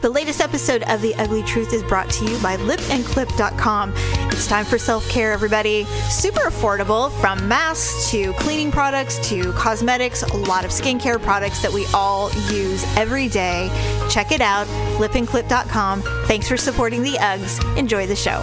The latest episode of The Uglee Truth is brought to you by lipandclip.com. It's time for self care, everybody. Super affordable from masks to cleaning products to cosmetics, a lot of skincare products that we all use every day. Check it out, lipandclip.com. Thanks for supporting the Uggs. Enjoy the show.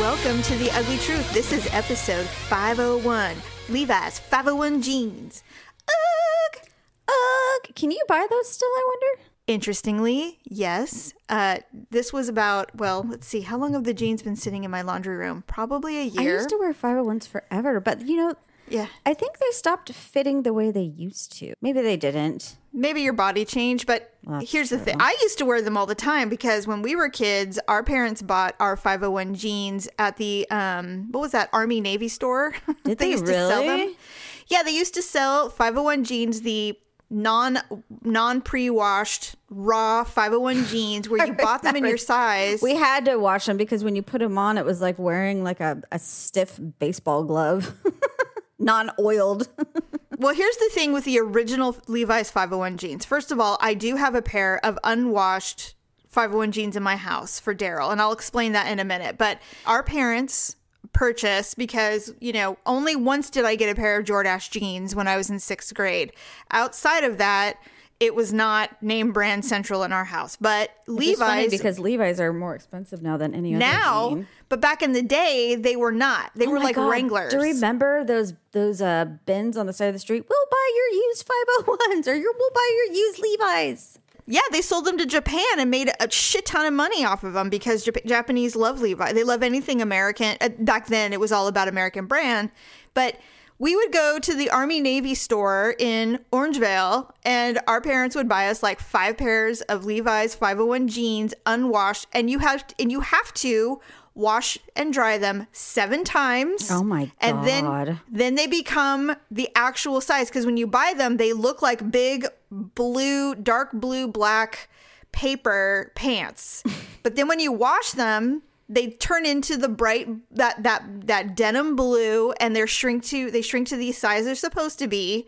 Welcome to The Uglee Truth. This is episode 501 Levi's 501 jeans. Ugh! Ugh, can you buy those still, I wonder? Interestingly, yes. Uh, this was about, well, let's see, how long have the jeans been sitting in my laundry room? Probably a year. I used to wear 501s forever, but you know, yeah. I think they stopped fitting the way they used to. Maybe they didn't. Maybe your body changed, but That's here's the true. thing. I used to wear them all the time because when we were kids, our parents bought our 501 jeans at the, um, what was that, Army Navy store? Did they used to sell them. really? Yeah, they used to sell 501 jeans, the non non pre-washed raw 501 jeans where you bought them in your size. We had to wash them because when you put them on, it was like wearing like a, a stiff baseball glove, non oiled. Well, here's the thing with the original Levi's 501 jeans. First of all, I do have a pair of unwashed 501 jeans in my house for Daryl, and I'll explain that in a minute. But our parents purchased because, you know, only once did I get a pair of Jordache jeans when I was in sixth grade. Outside of that, it was not name brand central in our house. But It's funny Levi's because Levi's are more expensive now than any other now, jean. But back in the day, they were not. They Oh were like God. Wranglers. Do you remember those those uh, bins on the side of the street? We'll buy your used 501s or your, we'll buy your used Levi's. Yeah, they sold them to Japan and made a shit ton of money off of them because Jap- Japanese love Levi. They love anything American. Uh, back then, it was all about American brand. But we would go to the Army Navy store in Orangevale, and our parents would buy us like five pairs of Levi's 501 jeans, unwashed, and you have and you have to wash and dry them seven times. Oh my god. And then then they become the actual size because when you buy them, they look like big blue, dark blue, black paper pants. but then when you wash them, they turn into the bright that that that denim blue, and they're shrink to they shrink to the size they're supposed to be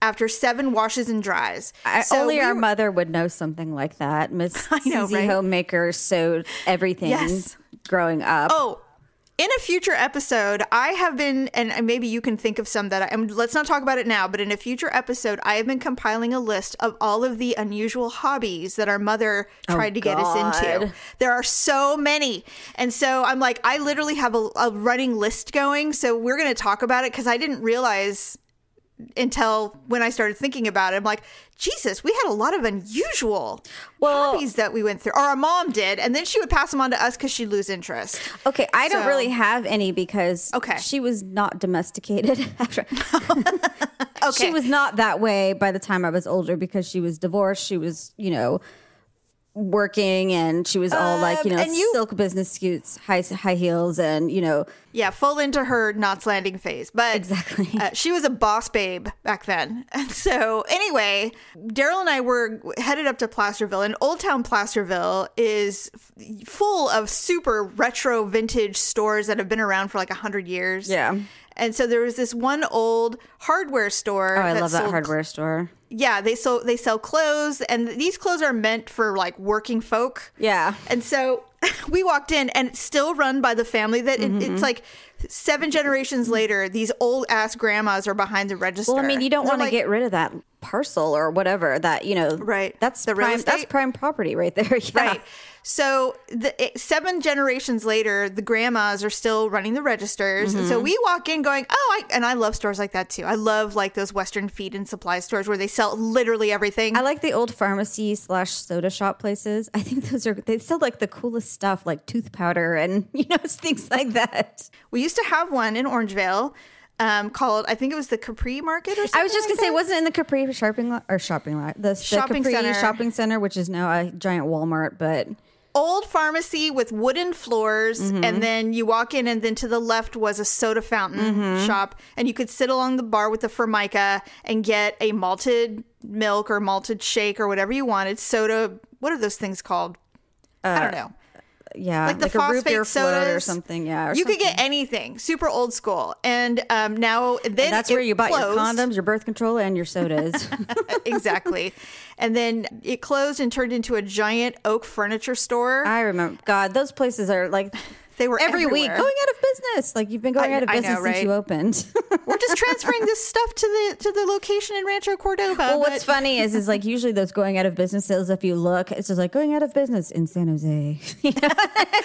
after seven washes and dries. I, So only we our were- mother would know something like that. Miss Susie right? Homemaker sewed everything Yes. Growing up. Oh, in a future episode, I have been, and maybe you can think of some that I, and let's not talk about it now, but in a future episode, I have been compiling a list of all of the unusual hobbies that our mother oh, tried to get us into. There are so many. And so I'm like, I literally have a, a running list going. So we're going to talk about it because I didn't realize until when I started thinking about it. I'm like, Jesus, we had a lot of unusual Well- hobbies that we went through, or our mom did. And then she would pass them on to us because she'd lose interest. Okay, I don't really have any because Okay. she was not domesticated after. Okay. She was not that way by the time I was older because she was divorced. She was, you know, working and she was all like, you Um, know, you- silk business suits, high high heels and, you know, Yeah, full into her Knots Landing phase. But Exactly. uh, she was a boss babe back then. And so, anyway, Daryl and I were headed up to Placerville, and Old Town Placerville is f- full of super retro vintage stores that have been around for like a hundred years. Yeah. And so there was this one old hardware store. oh, I love that hardware store. Yeah, they sell they sell clothes, and these clothes are meant for like working folk. Yeah. And so we walked in, and it's still run by the family that it, Mm-hmm. it's like seven generations later. These old ass grandmas are behind the register. Well, I mean, you don't want to like, get rid of that parcel or whatever that, you know, Right. That's The prime that's prime property right there. Yeah. Right. So the it, seven generations later, the grandmas are still running the registers, and Mm-hmm. so we walk in going, "Oh, I, and I love stores like that too. I love like those Western feed and supply stores where they sell literally everything. I like the old pharmacy slash soda shop places. I think those are they sell like the coolest stuff, like tooth powder and you know things like that. we used to have one in Orangevale um, called, I think it was the Capri Market or something. I was just like gonna say, that. wasn't it in the Capri shopping lot or shopping lot, the, the Shopping Capri center. shopping center, which is now a giant Walmart, but old pharmacy with wooden floors Mm-hmm. and then you walk in and then to the left was a soda fountain Mm-hmm. shop and you could sit along the bar with the formica and get a malted milk or malted shake or whatever you wanted soda what are those things called i don't know yeah, like the like phosphate float or something. Yeah, or you could get anything, super old school, and um, now then That's where you bought your condoms, your birth control, and your sodas. exactly, and then it closed and turned into a giant oak furniture store. I remember. God, those places are like they were every week going out of business. Like you've been going I- out of I know, business since you opened. We're just transferring this stuff to the to the location in Rancho Cordova. well, what's funny is, is like usually those going out of business sales. If you look, it's just like going out of business in San Jose. You know?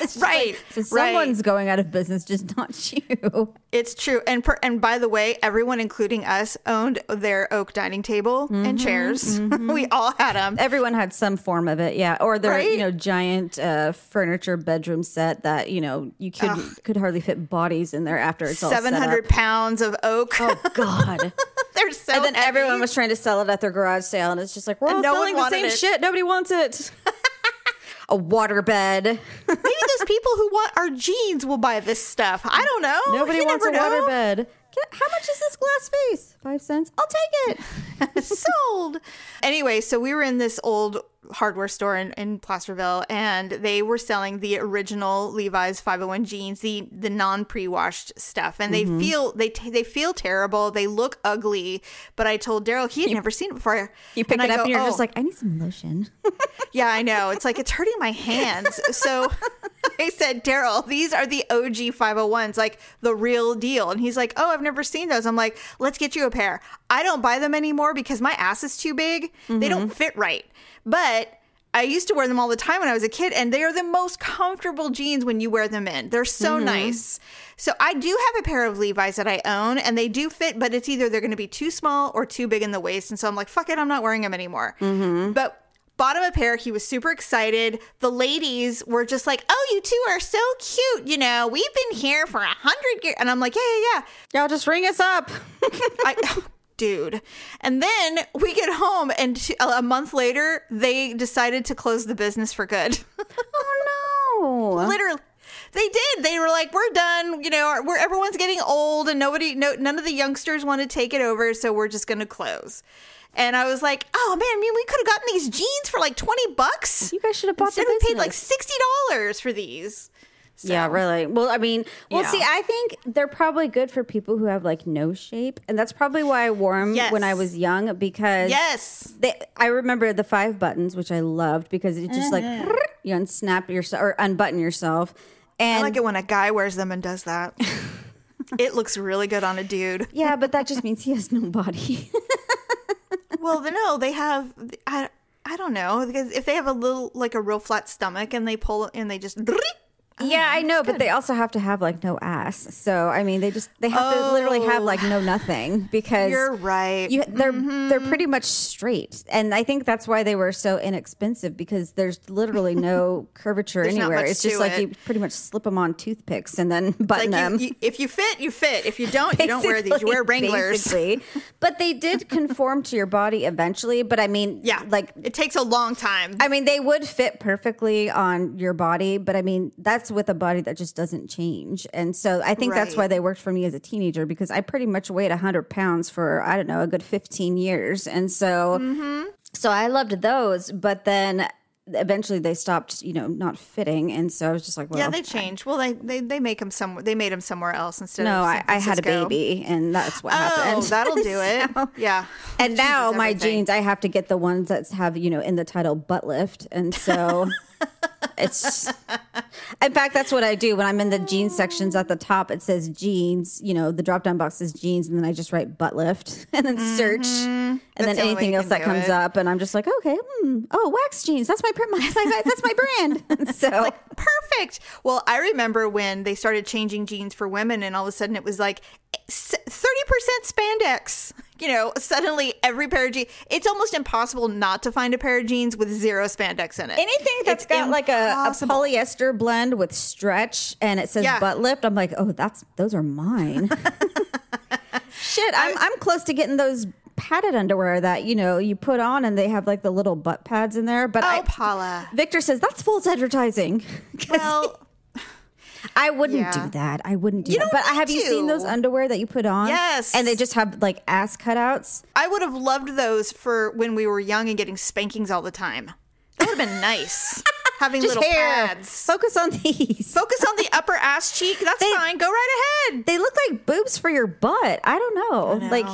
It's just Right, so right. someone's going out of business, just not you. It's true. And per, and by the way, everyone, including us, owned their oak dining table Mm-hmm, and chairs. we all had them. Everyone had some form of it, yeah. Or their, Right? you know, giant uh, furniture bedroom set that you know you could could hardly fit bodies in there after it's all Seven hundred pounds of oak. Oh God! They're so. and then heavy. everyone was trying to sell it at their garage sale, and it's just like we're all no selling the same it. shit. Nobody wants it. A waterbed. Maybe those people who want our jeans will buy this stuff. I don't know. Nobody You wants a never water know. bed. Can- How much is this glass vase? Five cents. I'll take it. sold. Anyway, so we were in this old hardware store in, in Placerville, and they were selling the original Levi's 501 jeans, the the non pre washed stuff, and they mm-hmm. feel they t- they feel terrible. They look ugly. But I told Daryl he had never seen it before. You pick And it I up go, and you're "Oh." just like, I need some lotion. Yeah, I know. It's like it's hurting my hands. So I said, Daryl, these are the OG 501s, like the real deal. And he's like, Oh, I've never seen those. I'm like, Let's get you a pair. I don't buy them anymore because my ass is too big. They don't mm-hmm. fit right. But I used to wear them all the time when I was a kid, and they are the most comfortable jeans when you wear them in. They're so mm-hmm. nice. So I do have a pair of Levi's that I own, and they do fit, but it's either they're going to be too small or too big in the waist. And so I'm like, fuck it, I'm not wearing them anymore. Mm-hmm. But bought him a pair. He was super excited. The ladies were just like, "Oh, you two are so cute. You know, we've been here for a hundred years." And I'm like, "Yeah, yeah, yeah." Y'all just ring us up. I, oh, dude. And then we get home, and a month later, they decided to close the business for good. oh no. Literally. They did. They were like, "We're done. You know, we're everyone's getting old, and nobody, no, none of the youngsters want to take it over, so we're just going to close." And I was like, "Oh man, I mean, we could have gotten these jeans for like twenty bucks. You guys should have bought the Instead, we paid like sixty dollars for these." Yeah, really. Well, I mean, well, Yeah. see, I think they're probably good for people who have like no shape, and that's probably why I wore them Yes. when I was young because Yes. they, I remember the five buttons, which I loved because it just like mm-hmm. you unsnap yourself or unbutton yourself, and I like it when a guy wears them and does that. it looks really good on a dude. yeah, but that just means he has no body. Well, no, they have. I I don't know because if they have a little like a real flat stomach and they pull and they just. Oh, yeah, I know, but they also have to have like no ass. So I mean, they just they have to literally have like no oh. nothing because You're right. You, they're they're mm-hmm. pretty much straight, and I think that's why they were so inexpensive because there's literally no curvature anywhere. It's just like it. you pretty much slip them on toothpicks and then like button them. you, you, if you fit, you fit. If you don't, you don't wear these. You wear Wranglers. But they did conform to your body eventually. But I mean, Yeah, like it takes a long time. I mean, they would fit perfectly on your body, but I mean, that's with a body that just doesn't change. And so I think that's why they worked for me as a teenager because I pretty much weighed 100 pounds for, I don't know, a good 15 years. And so, Mm-hmm. so I loved those, but then eventually they stopped, you know, not fitting. And so I was just like, well, yeah, they change. Well, they they, they make them somewhere. They made them somewhere else instead no, of. I, I had a baby and that's what Oh, happened. that'll do it. So- yeah. And now my everything. jeans, I have to get the ones that have, you know, in the title butt lift. And so it's, in fact, that's what I do when I'm in the jeans sections at the top. It says jeans, you know, the drop down box says jeans, and then I just write butt lift and then search. And That's then the anything else that comes it. up, and I'm just like, okay, hmm, oh, wax jeans. That's my, my, that's my, that's my brand. so like, Perfect. Well, I remember when they started changing jeans for women, and all of a sudden it was like thirty percent spandex. You know, suddenly every pair of jeans. It's almost impossible not to find a pair of jeans with zero spandex in it. anything that's It's got like a, a polyester blend with stretch and it says Yeah. butt lift, I'm like, oh, that's those are mine. Shit, I'm I'm close to getting those padded underwear that you know you put on and they have like the little butt pads in there. But Oh, I, Paula. Victor says that's false advertising. Well, I wouldn't yeah. do that. I wouldn't do You that. But have need you seen those underwear that you put on? Yes. and they just have like ass cutouts. I would have loved those for when we were young and getting spankings all the time. That would have been nice. having Just little hair. pads. Focus on these. Focus on the upper ass cheek. That's They- fine. Go right ahead. They look like boobs for your butt. I don't know. know. Like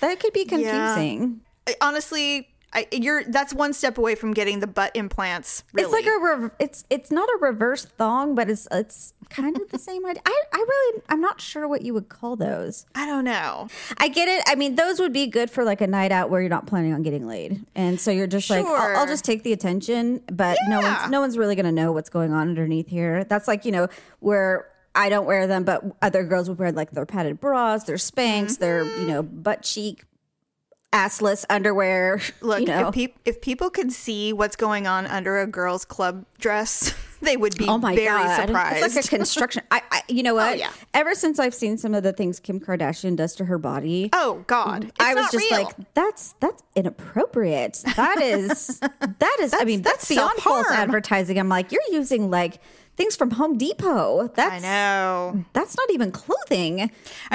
that could be confusing. I- Honestly, I, you're that's one step away from getting the butt implants. Really. It's like a rev- it's it's not a reverse thong, but it's it's kind of the same idea. I I really I'm not sure what you would call those. I don't know. I get it. I mean, those would be good for like a night out where you're not planning on getting laid, and so you're just like, I'll, I'll just take the attention, but no one's no one's really gonna know what's going on underneath here. That's like you know where. I don't wear them, but other girls would wear like their padded bras, their Spanx, their Mm-hmm. you know butt cheek, assless underwear. Look, you know. if, peop if people could see what's going on under a girl's club dress, they would be Oh my very god! surprised. It's like a construction. I, I, you know oh, what? Oh, yeah. Ever since I've seen some of the things Kim Kardashian does to her body, oh God, mm, it's I was just real. like, that's that's inappropriate. That is that is. I mean, that's, that's beyond false advertising. I'm like, you're using like things from Home Depot. That's I know. that's not even clothing. When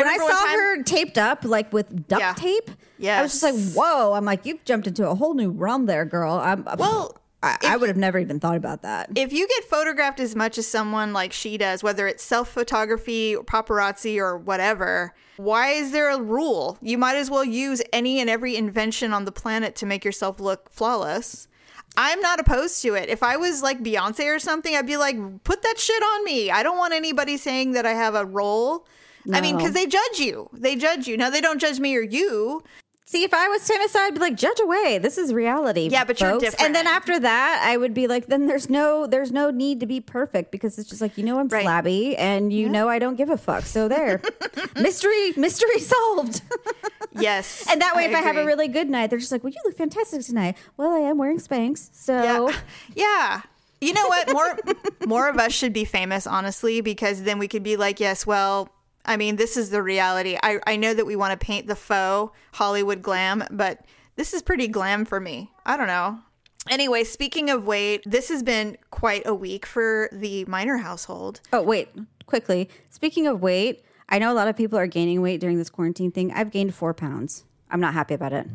I, one saw time- her taped up like with duct Yeah. tape, I was just like, whoa! I'm like, you've jumped into a whole new realm there, girl. I'm Well, I, I would have never even thought about that. if you get photographed as much as someone like she does, whether it's self photography or paparazzi or whatever, why is there a rule? You might as well use any and every invention on the planet to make yourself look flawless. I'm not opposed to it. If I was like Beyonce or something, I'd be like, put that shit on me. I don't want anybody saying that I have a role. I mean, because they judge you. They judge you. Now, they don't judge me or you. See, if I was famous, I'd be like, judge away. This is reality. Yeah, but you're folks." different. And then after that, I would be like, then there's no, there's no need to be perfect because it's just like you know I'm Right. flabby and you know I don't give a fuck. So there, mystery, mystery solved. Yes. and that way, if I have a really good night, they're just like, well, you look fantastic tonight. Well, I am wearing Spanx, so Yeah. Yeah. You know what? More more of us should be famous, honestly, because then we could be like, yes, well, I mean, this is the reality. I, I know that we want to paint the faux Hollywood glam, but this is pretty glam for me. I don't know. Anyway, speaking of weight, this has been quite a week for the minor household. Oh, wait, quickly. Speaking of weight, I know a lot of people are gaining weight during this quarantine thing. I've gained four pounds. I'm not happy about it.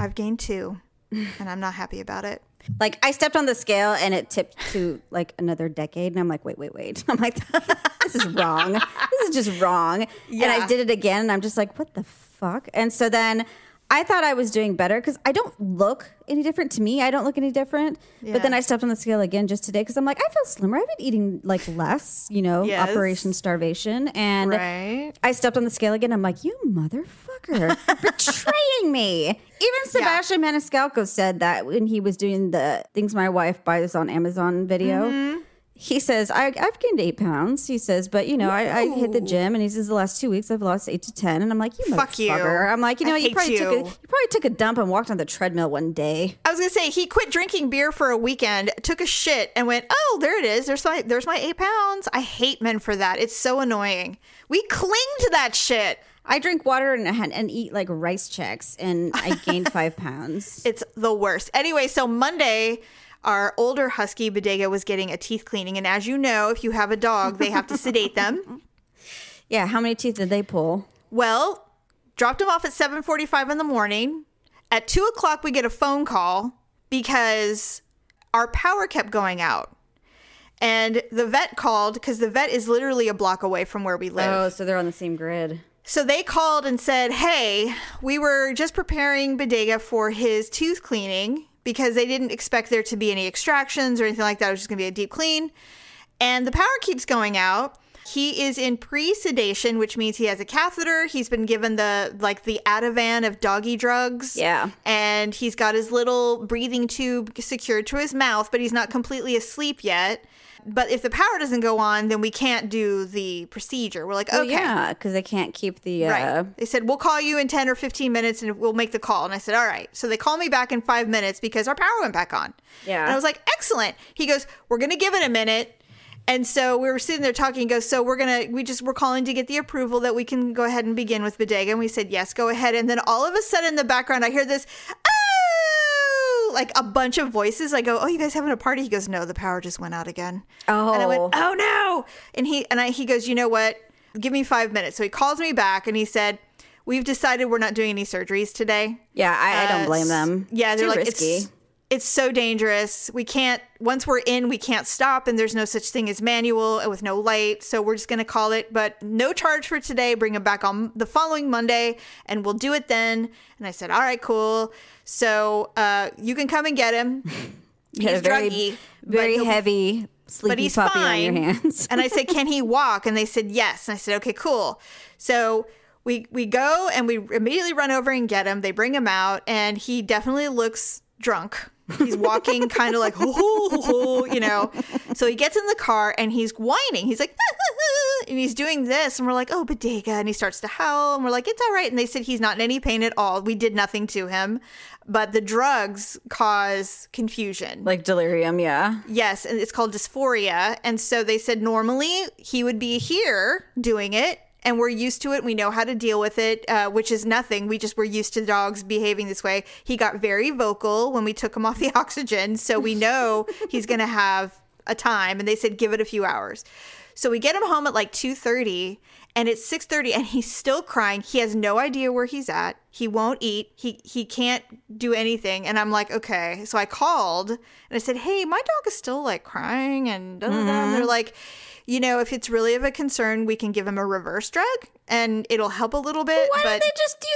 I've gained two, and I'm not happy about it. Like I stepped on the scale and it tipped to like another decade, and I'm like, wait, wait, wait. I'm like, this is wrong. This is just wrong. And I did it again, and I'm just like, what the fuck? And so then I thought I was doing better because I don't look any different to me. I don't look any different. But then I stepped on the scale again just today because I'm like, I feel slimmer. I've been eating like less, you know, Yes. Operation Starvation, and Right. I stepped on the scale again. I'm like, you motherfucker, betraying me. Even Sebastian Maniscalco said that when he was doing the things my wife buys on Amazon video. Mm-hmm. He says, I, I've gained eight pounds. He says, but you know, I, I hit the gym and he says the last two weeks I've lost eight to 10. And I'm like, you Fuck you. I'm like, you know, you probably, Took a, you. you probably took a dump and walked on the treadmill one day. I was gonna say he quit drinking beer for a weekend, took a shit, and went, "Oh, there it is. There's my there's my eight pounds." I hate men for that. It's so annoying. We cling to that shit. I drink water and, and eat like Rice Chex and I gained five pounds. It's the worst. Anyway, so Monday, our older husky Bodega was getting a teeth cleaning, and as you know, if you have a dog, they have to sedate them. Yeah. How many teeth did they pull? Well, dropped him off at 7:45 in the morning. At two o'clock, we get a phone call because our power kept going out. And the vet called because the vet is literally a block away from where we live. Oh, so they're on the same grid. So they called and said, Hey, we were just preparing Bodega for his tooth cleaning because they didn't expect there to be any extractions or anything like that. It was just going to be a deep clean. And the power keeps going out. He is in pre sedation, which means he has a catheter. He's been given the like the Ativan of doggy drugs. Yeah. And he's got his little breathing tube secured to his mouth, but he's not completely asleep yet. But if the power doesn't go on, then we can't do the procedure. We're like, okay. yeah, because they can't keep the. Uh, Right. They said, we'll call you in 10 or 15 minutes and we'll make the call. And I said, all right. So they call me back in five minutes because our power went back on. Yeah. And I was like, excellent. He goes, we're going to give it a minute. And so we were sitting there talking. He goes, so we're going to, we just, we're calling to get the approval that we can go ahead and begin with Bodega. And we said, yes, go ahead. And then all of a sudden in the background, I hear this, oh, like a bunch of voices. I go, oh, you guys having a party? He goes, no, the power just went out again. Oh, And I went, Oh. oh no. And he, and I, he goes, you know what? Give me five minutes. So he calls me back and he said, we've decided we're not doing any surgeries today. yeah, I, I don't Uh, blame them. Yeah, It's they're like risky. it's it's so dangerous. We can't once we're in, we can't stop, and there's no such thing as manual with no light. So we're just gonna call it, but no charge for today. Bring him back on the following Monday, and we'll do it then. And I said, all right, cool. So uh, you can come and get him. He's a very, druggy, very heavy, sleepy but he's puppy fine. on your hands. and I said, "Can he walk?" And they said, "Yes." And I said, "Okay, cool." So we we go and we immediately run over and get him. They bring him out, and he definitely looks drunk. He's walking kind of like, "Hoo, hoo, hoo, hoo," you know. So he gets in the car and he's whining. He's like, and he's doing this, and we're like, "Oh, bodega!" And he starts to howl, and we're like, "It's all right." And they said he's not in any pain at all. We did nothing to him, but the drugs cause confusion. like delirium, yeah. Yes, and it's called dysphoria. And so they said normally he would be here doing it, and we're used to it. We know how to deal with it, uh, which is nothing. We just were used to dogs behaving this way. He got very vocal when we took him off the oxygen, so we know he's going to have a time. And they said give it a few hours. So we get him home at like two thirty, and it's six thirty, and he's still crying. He has no idea where he's at. He won't eat. He he can't do anything. And I'm like, okay. So I called and I said, hey, my dog is still like crying, and da, da. And Mm-hmm. they're like, you know, if it's really of a concern, we can give him a reverse drug, and it'll help a little bit. Why but don't they just do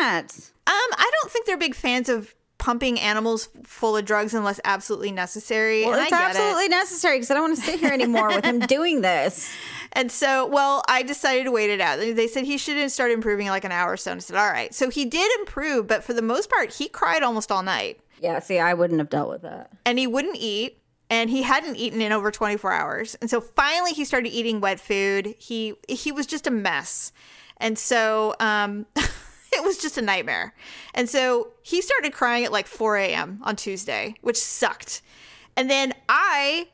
that? um, I don't think they're big fans of pumping animals full of drugs unless absolutely necessary. Well, and it's I get it. absolutely necessary because I don't want to sit here anymore with him doing this. And so, well, I decided to wait it out. They said he should start improving in like an hour or so. And I said, all right. So he did improve, but for the most part, he cried almost all night Yeah, see, I wouldn't have dealt with that. and he wouldn't eat. And he hadn't eaten in over 24 hours. And so finally he started eating wet food. He he was just a mess. And so um it was just a nightmare. And so he started crying at like 4 a.m. on Tuesday, which sucked. And then I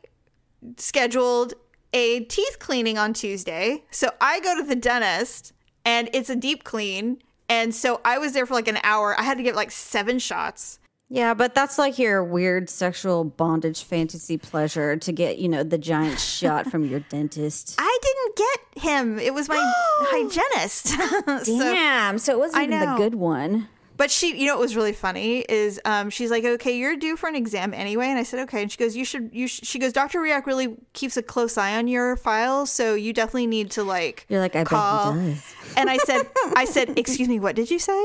scheduled a teeth cleaning on Tuesday. So I go to the dentist and it's a deep clean. And so I was there for like an hour. I had to get like seven shots. Yeah, but that's like your weird sexual bondage fantasy pleasure to get, you know, the giant shot from your dentist. I didn't get him. It was my hygienist. so, Damn. So, it wasn't I even the good one. but she, you know, what was really funny is um, she's like, "Okay, you're due for an exam anyway," and I said, "Okay," and she goes, "You should." You sh-. she goes, "Dr. Riak really keeps a close eye on your files, so you definitely need to like." You're like, I bet he call. does. And I said, I said, excuse me, what did you say?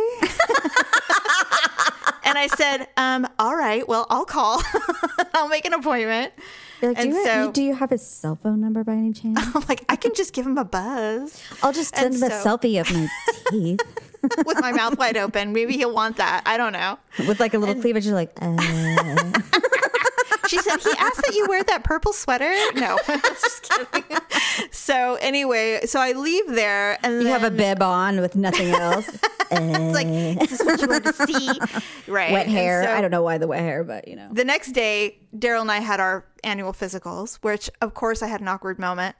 And I said, um, all right, well, I'll call. I'll make an appointment. Like, do, and you, so do you have his cell phone number by any chance? I'm like, I can just give him a buzz I'll just And send him a selfie of my teeth with my mouth wide open. Maybe he'll want that. I don't know. with like a little cleavage. You're like, uh. She said, he asked that you wear that purple sweater. No, I was just kidding. So anyway, so I leave there and you have a bib on with nothing else. it's like, eh. is this what you want to see? Right. wet hair. so- I don't know why the wet hair, but you know. the next day, Daryl and I had our annual physicals, which of course I had an awkward moment.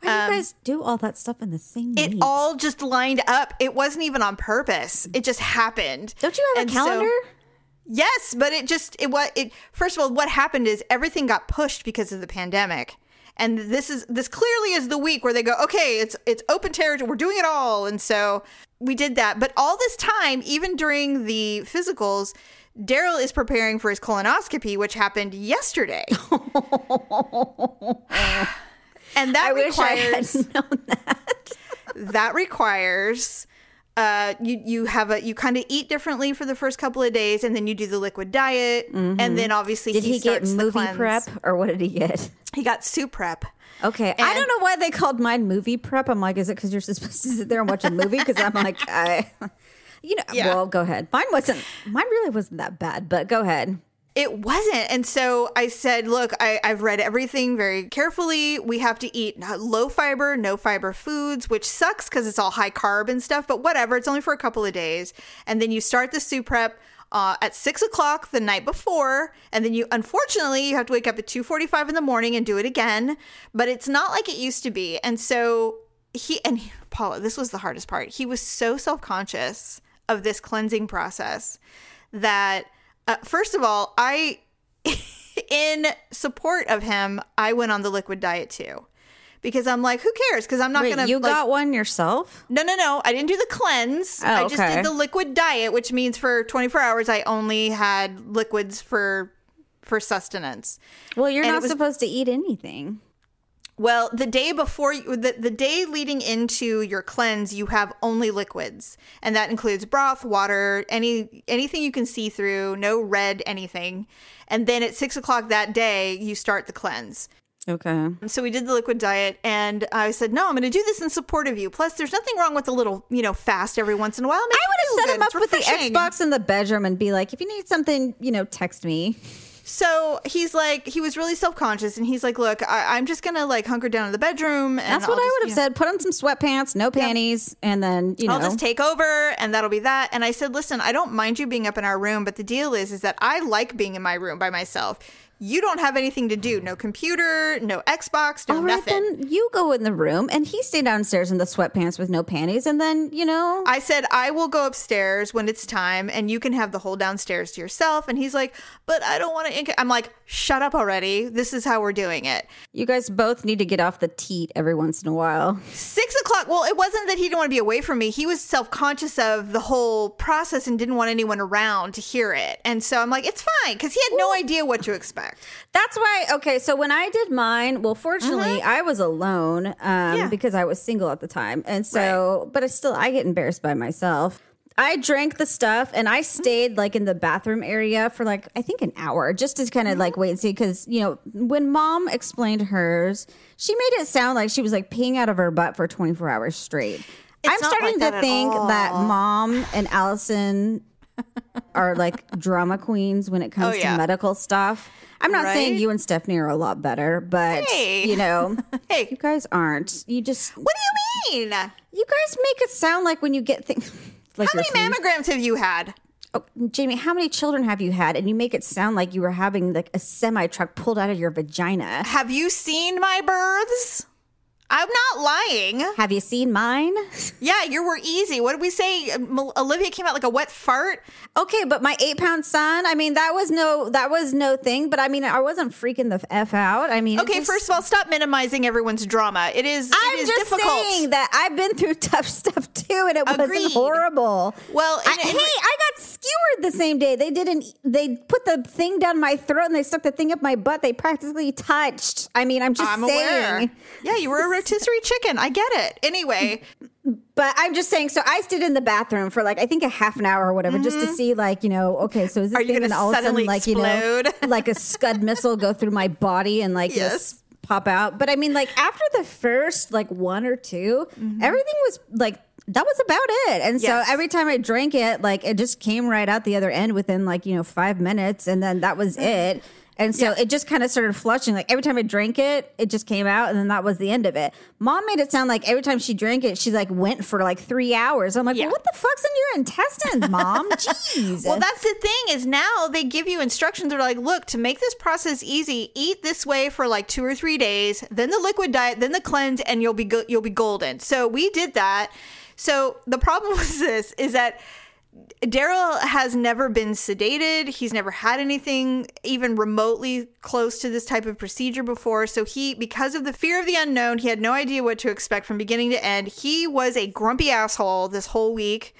Why do you um, guys do all that stuff in the same It week? all just lined up. It wasn't even on purpose. It just happened. Don't you have And a so- calendar? yes, but it just it what it first of all what happened is everything got pushed because of the pandemic. And this is this clearly is the week where they go, okay, it's it's open territory. We're doing it all. And so we did that. But all this time, even during the physicals, Daryl is preparing for his colonoscopy, which happened yesterday. and that I requires that. that requires uh, you you have a you kind of eat differently for the first couple of days, and then you do the liquid diet, and then obviously Did he, get MoviPrep or what did he get? He got SUPREP. Okay, I don't know why they called mine MoviPrep. I'm like, is it because you're supposed to sit there and watch a movie? Because I'm like, I, you know, Yeah. well, go ahead. Mine wasn't. Mine really wasn't that bad, but go ahead. It wasn't. And so I said, look, I, I've read everything very carefully. We have to eat low fiber, no fiber foods, which sucks because it's all high carb and stuff, but whatever. It's only for a couple of days. And then you start the SUPREP. Uh, at six o'clock the night before, and then you unfortunately you have to wake up at two forty five in the morning and do it again. But it's not like it used to be, and so he and Paula, this was the hardest part. He was so self conscious of this cleansing process that uh, first of all, I in support of him, I went on the liquid diet too. Because I'm like, who cares? Because I'm not Wait, gonna. you like, got one yourself? no, no, no. I didn't do the cleanse. Oh, I just okay. did the liquid diet, which means for 24 hours I only had liquids for for sustenance. Well, you're And not was- supposed to eat anything. Well, the day before you, the, the day leading into your cleanse, you have only liquids. And that includes broth, water, any anything you can see through, no red anything. And then at six o'clock that day, you start the cleanse. Okay. So we did the liquid diet, and I said, "No, I'm going to do this in support of you. Plus, there's nothing wrong with a little, you know, fast every once in a while. I would have set him up with the. Xbox in the bedroom and be like, if you need something, you know, text me. So he's like, he was really self conscious, and he's like, "Look, I, I'm just gonna like hunker down in the bedroom." And That's what I'll I just, would have know, said. Put on some sweatpants, no panties, and then you know. I'll just take over, and that'll be that. And I said, "Listen, I don't mind you being up in our room, but the deal is, is that I like being in my room by myself. You don't have anything to do. No computer, no Xbox, no All right, nothing." then you go in the room, and he stay downstairs in the sweatpants with no panties, and then you know. I said, I will go upstairs when it's time and you can have the whole downstairs to yourself. And he's like, but I don't want to. Inc-. I'm like, shut up already. This is how we're doing it. You guys both need to get off the teat every once in a while. Six o'clock. Well, it wasn't that he didn't want to be away from me. He was self conscious of the whole process and didn't want anyone around to hear it. And so I'm like, it's fine because he had no idea what to expect. That's why. Okay, so when I did mine, well, fortunately, I was alone um, Mm-hmm. Yeah. because I was single at the time, and so, but I still I get embarrassed by myself. I drank the stuff and I stayed like in the bathroom area for like I think an hour just to kind of like wait and see because you know when mom explained hers, she made it sound like she was like peeing out of her butt for 24 hours straight. I'm starting like to think that mom and Allison are like drama queens when it comes Oh, yeah. to medical stuff. I'm not saying you and Stephanie are a lot better, but Hey. you know, Hey. you guys aren't. You just What do you mean? You guys make it sound like when you get things like many you're mammograms have you had? Oh, Jamie, how many children have you had? And you make it sound like you were having like a semi truck pulled out of your vagina. Have you seen my births? I'm not lying. Have you seen mine? Yeah, you were easy. What did we say? Olivia came out like a wet fart. Okay, but my eight pound son, I mean, that was no that was no thing. But I mean, I wasn't freaking the f out. I mean, Okay, just- first of all, stop minimizing everyone's drama. It is. I'm it is just difficult. saying that I've been through tough stuff too, and it Agreed. wasn't horrible. Well, I, and- hey, I got the same day. They didn't. They put the thing down my throat and they stuck the thing up my butt. They practically touched. I mean, I'm just I'm saying. aware. Yeah, you were a rotisserie chicken. I get it. Anyway, But I'm just saying. So I stood in the bathroom for like I think a half an hour or whatever, just to see like you know, okay, so is this Mm-hmm. Are you thing gonna gonna all of a sudden suddenly like you know, like a scud missile go through my body and like Yes. just pop out? But I mean, like after the first like one or 2 Mm-hmm. everything was like. That was about it. And Yes. so every time I drank it, like it just came right out the other end within like, you know, five minutes. And then that was mm-hmm. it. And so Yeah. it just kind of started flushing. Like every time I drank it, it just came out, and then that was the end of it. Mom made it sound like every time she drank it, she like went for like three hours. I'm like, Yeah. well, what the fuck's in your intestines, mom? Jeez. well, that's the thing is now they give you instructions. They're like, look, to make this process easy, eat this way for like two or three days, then the liquid diet, then the cleanse, and you'll be go- you'll be golden. So we did that. So the problem was this: is that Daryl has never been sedated. He's never had anything even remotely close to this type of procedure before. So he, because of the fear of the unknown, he had no idea what to expect from beginning to end. He was a grumpy asshole this whole week.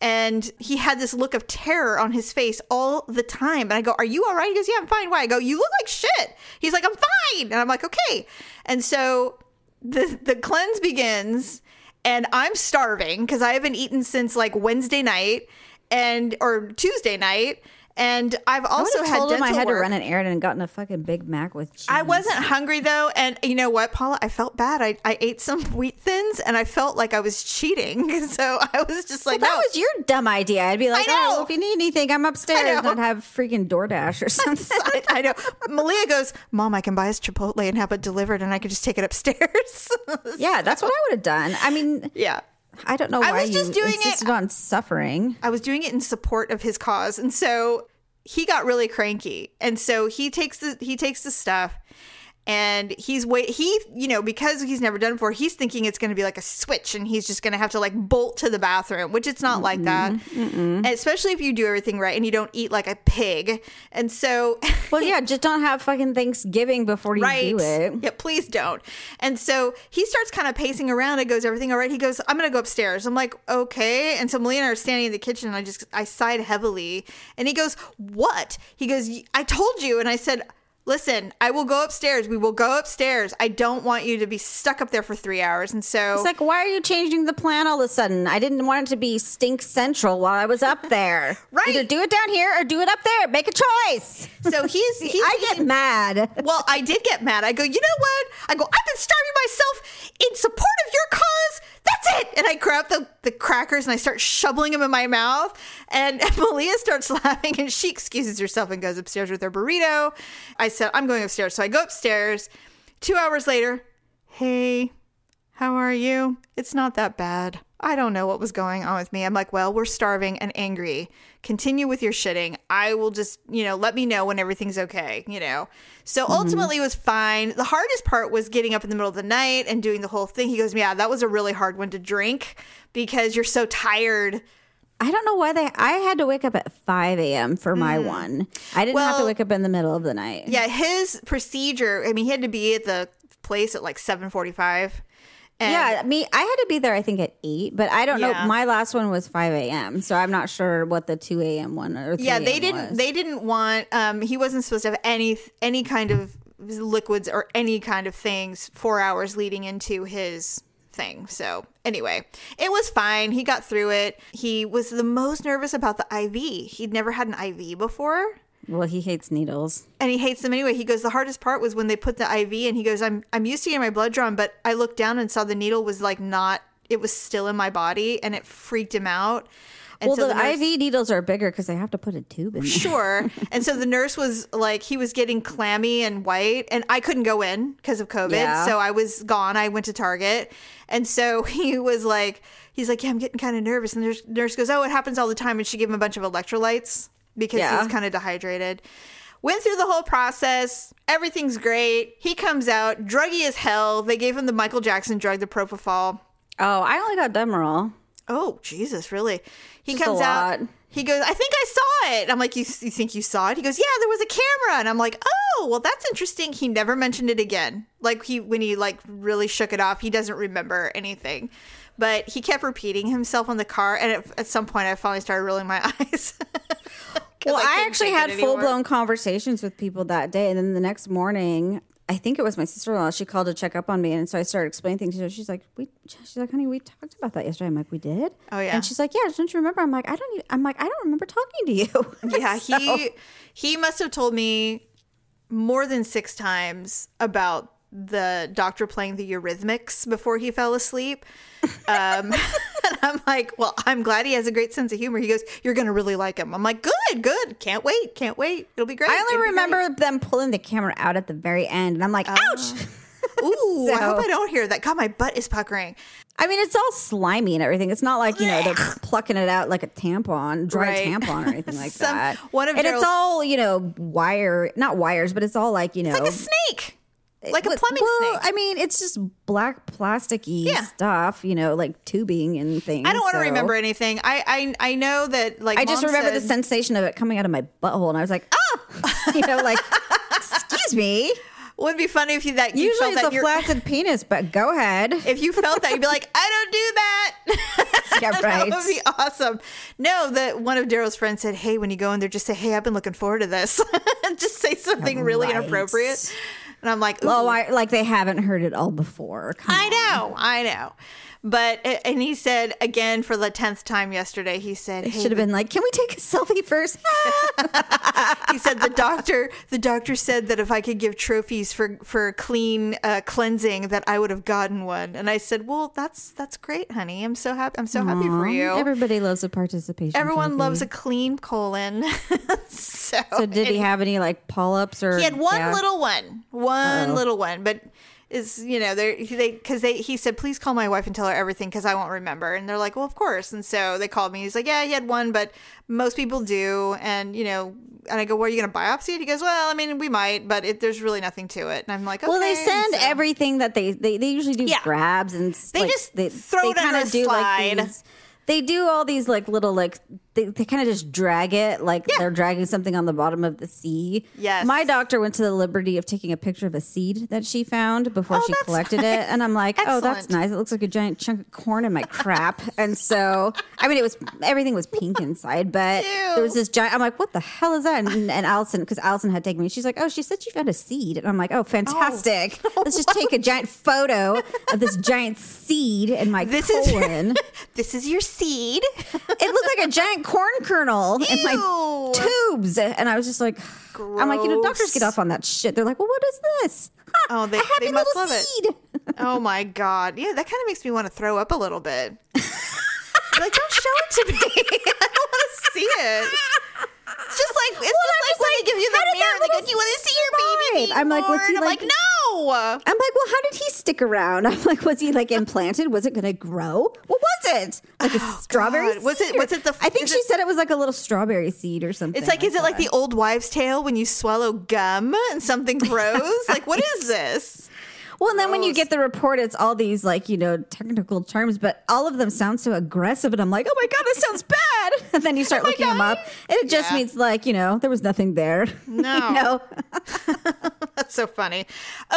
And he had this look of terror on his face all the time. And I go, Are you all right? He goes, Yeah, I'm fine. Why? I go, You look like shit. He's like, I'm fine. And I'm like, Okay. And so the the cleanse begins and I'm starving because I haven't eaten since like Wednesday night and or Tuesday night. And I've also have had told him I had work. to run an errand and gotten a fucking Big Mac with cheese. I wasn't hungry though, and you know what, Paula? I felt bad. I, I ate some wheat thins, and I felt like I was cheating. So I was just like, That no. was your dumb idea. I'd be like, I oh, know. well, if you need anything, I'm upstairs. I'd have freaking DoorDash or something. I, I know. Malia goes, Mom, I can buy us Chipotle and have it delivered, and I could just take it upstairs. yeah, that's what I would have done. I mean, yeah. I don't know I why was just you doing it- insisted on suffering. I was doing it in support of his cause, and so he got really cranky, and so he takes the he takes the stuff, and he's wait he you know because he's never done before he's thinking it's going to be like a switch and he's just going to have to like bolt to the bathroom which it's not like that. Especially if you do everything right and you don't eat like a pig. And so Well, yeah, just don't have fucking Thanksgiving before you right. do it. yeah please don't. And so he starts kind of pacing around and goes everything all right. He goes i'm going to go upstairs. I'm like okay. And so I are standing in the kitchen and i just i sighed heavily. And he goes what? He goes i told you. And i said Listen, I will go upstairs. We will go upstairs. I don't want you to be stuck up there for three hours. And so It's like, why are you changing the plan all of a sudden? I didn't want it to be stink central while I was up there. Right. Either do it down here or do it up there. Make a choice. So he's he's I get mad. well, I did get mad. I go, you know what? I go, I've been starving myself in support of your cause. That's it. And I grab the, the crackers and I start shoveling them in my mouth. And Malia starts laughing and she excuses herself and goes upstairs with her burrito. I said, I'm going upstairs. So I go upstairs. Two hours later, hey, how are you? It's not that bad. I don't know what was going on with me. I'm like, well, we're starving and angry. Continue with your shitting. I will just, you know, let me know when everything's okay, you know. So ultimately it was fine. The hardest part was getting up in the middle of the night and doing the whole thing. He goes, Yeah, that was a really hard one to drink because you're so tired. I don't know why they. I had to wake up at 5 a.m. for my one. I didn't have to Mm. Wake up in the middle of the night. Yeah, his procedure, I mean, he had to be at the place at like 745. And Yeah, me. I had to be there. I think at eight, but I don't Yeah. know. My last one was five a.m., so I'm not sure what the two a.m. one or 3 yeah they didn't was. they didn't want um he wasn't supposed to have any any kind of liquids or any kind of things four hours leading into his thing so anyway it was fine he got through it he was the most nervous about the iv he'd never had an iv before well, he hates needles. and he hates them anyway. He goes, the hardest part was when they put the IV, and he goes, I'm I'm used to getting my blood drawn, but I looked down and saw the needle was like not, it was still in my body, and it freaked him out. And well, so the, nurse- IV needles are bigger because they have to put a tube in there. Sure. and so the nurse was like, he was getting clammy and white, and I couldn't go in because of COVID. Yeah. So I was gone. I went to Target. And so he was like, he's like, yeah, I'm getting kind of nervous. And the nurse, nurse goes, oh, it happens all the time. And she gave him a bunch of electrolytes because Yeah. he's kind of dehydrated. Went through the whole process. Everything's great. He comes out, druggy as hell. They gave him the Michael Jackson drug, the propofol. Oh, I only got Demerol. Oh, Jesus, really? He Just comes out. He goes, I think I saw it. I'm like, you, you think you saw it? He goes, Yeah, there was a camera. And I'm like, Oh, well, that's interesting. He never mentioned it again. Like he when he like really shook it off, he doesn't remember anything. But he kept repeating himself on the car, and at, at some point, I finally started rolling my eyes. Well, I, couldn't actually had full blown conversations with people that day, and then the next morning, I think it was my sister in law. She called to check up on me, and so I started explaining things to her. She's like, "We," she's like, "Honey, we talked about that yesterday." I'm like, "We did." Oh, yeah. And she's like, "Yeah, don't you remember?" I'm like, "I don't." Even, I'm like, "I don't remember talking to you." Yeah, So- he he must have told me more than six times about the doctor playing the Eurythmics before he fell asleep. Um, and I'm like, well, I'm glad he has a great sense of humor. He goes, "You're gonna really like him." I'm like, "Good, good. Can't wait, can't wait. It'll be great." I only be remember them pulling the camera out at the very end, and I'm like, uh-huh. "Ouch!" great." Ooh, I hope I don't hear that. God, my butt is puckering. I mean, it's all slimy and everything. It's not like you know they're plucking it out like a tampon, dry Right. tampon or anything like Some- that. one of and it's all you know wire, not wires, but it's all like you know, Like a snake, like a plumbing well, snake. I mean, it's just black plasticky Yeah. stuff, you know, like tubing and things. I don't want to so- remember anything. I, I I know that like I just remember the sensation of it coming out of my butthole, and I was like, ah, you know, like, excuse me. Would be funny if you that you Usually felt it's that a you're- flaccid penis, but go ahead. If you felt that, you'd be like, I don't do that. Yeah, right. that would be awesome. No, that one of Daryl's friends said, Hey, when you go in there, just say, Hey, I've been looking forward to this. just say something really inappropriate. And I'm like, Oh, I, like they haven't heard it all before. Come I on. know, I know. But, and he said again for the 10th time yesterday, he said, Hey, Should have been like, can we take a selfie first? he said the doctor the doctor said that if I could give trophies for for clean uh, cleansing that I would have gotten one and I said well that's that's great honey I'm so happy I'm so happy for you Everybody loves a participation. everyone trophy. loves a clean colon so, So did he have any like polyps or? he had one yeah. little one one little one but is you know they they because they he said please call my wife and tell her everything because I won't remember and they're like well of course and so they called me he's like yeah he had one but most people do and you know and I go well are you gonna biopsy it he goes well I mean we might but it, there's really nothing to it and I'm like okay. Well, they send so- everything that they, they they usually do Yeah. grabs and They like, just they, throw it under kinda a slide. these. They do all these like little like they, they kind of just drag it like Yeah. they're dragging something on the bottom of the sea. Yes. My doctor went to the liberty of taking a picture of a seed that she found before Oh, she collected it, and I'm like, oh, that's nice. It looks like a giant chunk of corn in my crap. and so, I mean, it was everything was pink inside, but Ew. there was this giant. I'm like, what the hell is that? And, and Allison, because Allison had taken me, she's like, oh, she said she found a seed, and I'm like, oh, fantastic. Oh, Let's just take a giant photo of this giant seed in my This is- colon. this is your seed it looked like a giant corn kernel in my tubes, and I was just like, I'm like, you know, doctors get off on that shit. They're like, well, what is this? Ha, Oh, they- a happy they must little love it. seed. oh my god yeah that kind of makes me want to throw up a little bit like don't show it to me I don't want to see it it's just like it's just like when they give you the mirror and they go do you want to see your baby? I'm like, was more?" he like- like no I'm like, well, how did he stick around? I'm like, was he like implanted? Was it going to grow? It? Like a oh, strawberry? Oh, God. Was it- was it the- I think she it- said it was like a little strawberry seed or something. it's like is it like the old wives tale when you swallow gum and something grows like what is this Well, and then when you get the report, it's all these like you know technical terms, but all of them sound so aggressive, and I'm like, oh my god, this sounds bad. And then you oh start Am I looking them up, and it just Yeah. means like you know there was nothing there. No. know? That's so funny.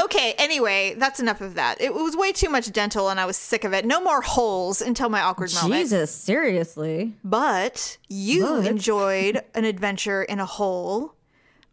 Okay, anyway, that's enough of that. It was way too much dental and I was sick of it. No more holes until my awkward moment. Jesus, seriously. But you enjoyed an adventure in a hole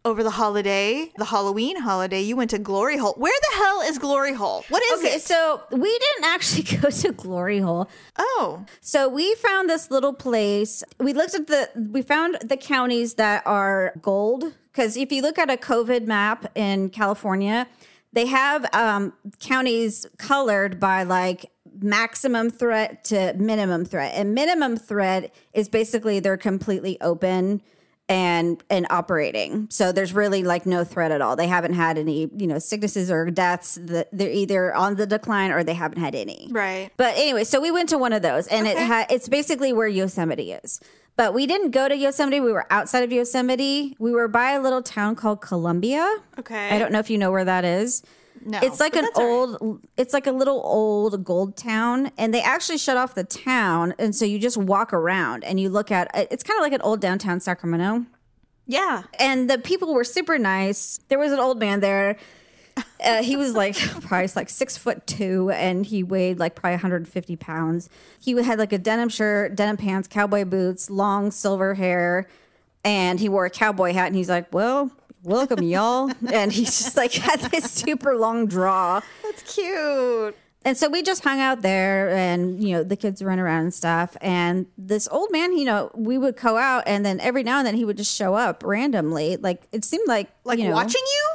over the holiday, the Halloween holiday. You went to Glory Hole. Where the hell is Glory Hole? What is Okay, it? so we didn't actually go to Glory Hole. Oh, So we found this little place. We looked at the we found the counties that are gold because if you look at a COVID map in California, they have um, counties colored by like maximum threat to minimum threat. And minimum threat is basically they're completely open and and operating. So there's really like no threat at all. They haven't had any, you know, sicknesses or deaths. That they're either on the decline or they haven't had any. right. But anyway, so we went to one of those, and it ha- it's basically where Yosemite is. But we didn't go to Yosemite. We were outside of Yosemite. We were by a little town called Columbia. Okay. I don't know if you know where that is. No, It's like an all right. old, it's like a little old gold town, and they actually shut off the town, and so you just walk around and you look at. It's kind of like an old downtown Sacramento Yeah. and the people were super nice. There was an old man there. Uh, he was like probably like six foot two, and he weighed like probably 150 pounds. He had like a denim shirt, denim pants, cowboy boots, long silver hair, and he wore a cowboy hat. And he's like, "Well, welcome y'all," and he's just like had this super long draw. That's cute. And so we just hung out there and, you know, the kids run around and stuff. And this old man, you know, we would go out and then every now and then he would just show up randomly. Like it seemed like, Like you know, watching you?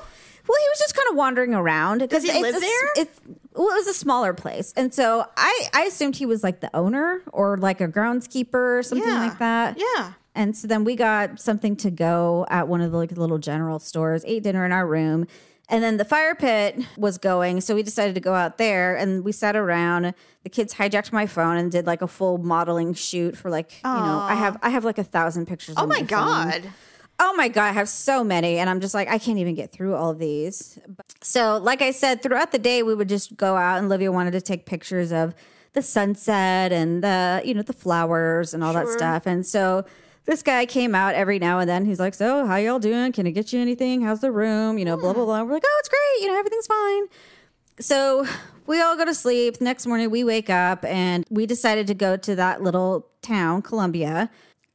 Well, he was just kind of wandering around. Does he live there? It's, well, it was a smaller place. And so I, I assumed he was like the owner or like a groundskeeper or something Yeah. like that. Yeah. And so then we got something to go at one of the like little general stores, ate dinner in our room. And then the fire pit was going, so we decided to go out there and we sat around. The kids hijacked my phone and did like a full modeling shoot for like, you know, I have I have like a thousand pictures. Oh my phone. God. Oh my God, I have so many. And I'm just like, I can't even get through all of these. So, like I said, throughout the day, we would just go out and Olivia wanted to take pictures of the sunset and the, you know, the flowers and all that stuff. And so this guy came out every now and then. He's like, So, how y'all doing? Can I get you anything? How's the room? You know, blah, blah, blah. We're like, Oh, it's great. You know, everything's fine. So we all go to sleep. Next morning, we wake up and we decided to go to that little town, Columbia.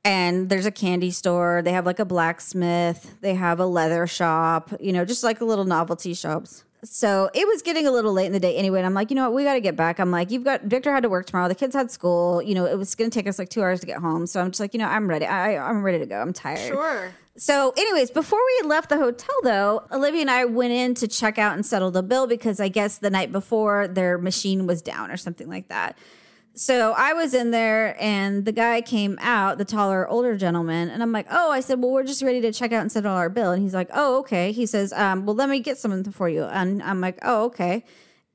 And there's a candy store. They have like a blacksmith. They have a leather shop, you know, just like a little novelty shops. So it was getting a little late in the day anyway. And I'm like, you know what? We got to get back. I'm like, you've got Victor had to work tomorrow. The kids had school. You know, it was going to take us like two hours to get home. So I'm just like, you know, I'm ready. I, I'm ready to go. I'm tired. Sure. So, anyways, before we left the hotel, though, Olivia and I went in to check out and settle the bill because I guess the night before their machine was down or something like that. So I was in there and the guy came out, the taller, older gentleman, and I'm like, oh, I said, well, we're just ready to check out and settle our bill. And he's like, oh, okay. He says, um, well, let me get something for you. And I'm like, oh, okay.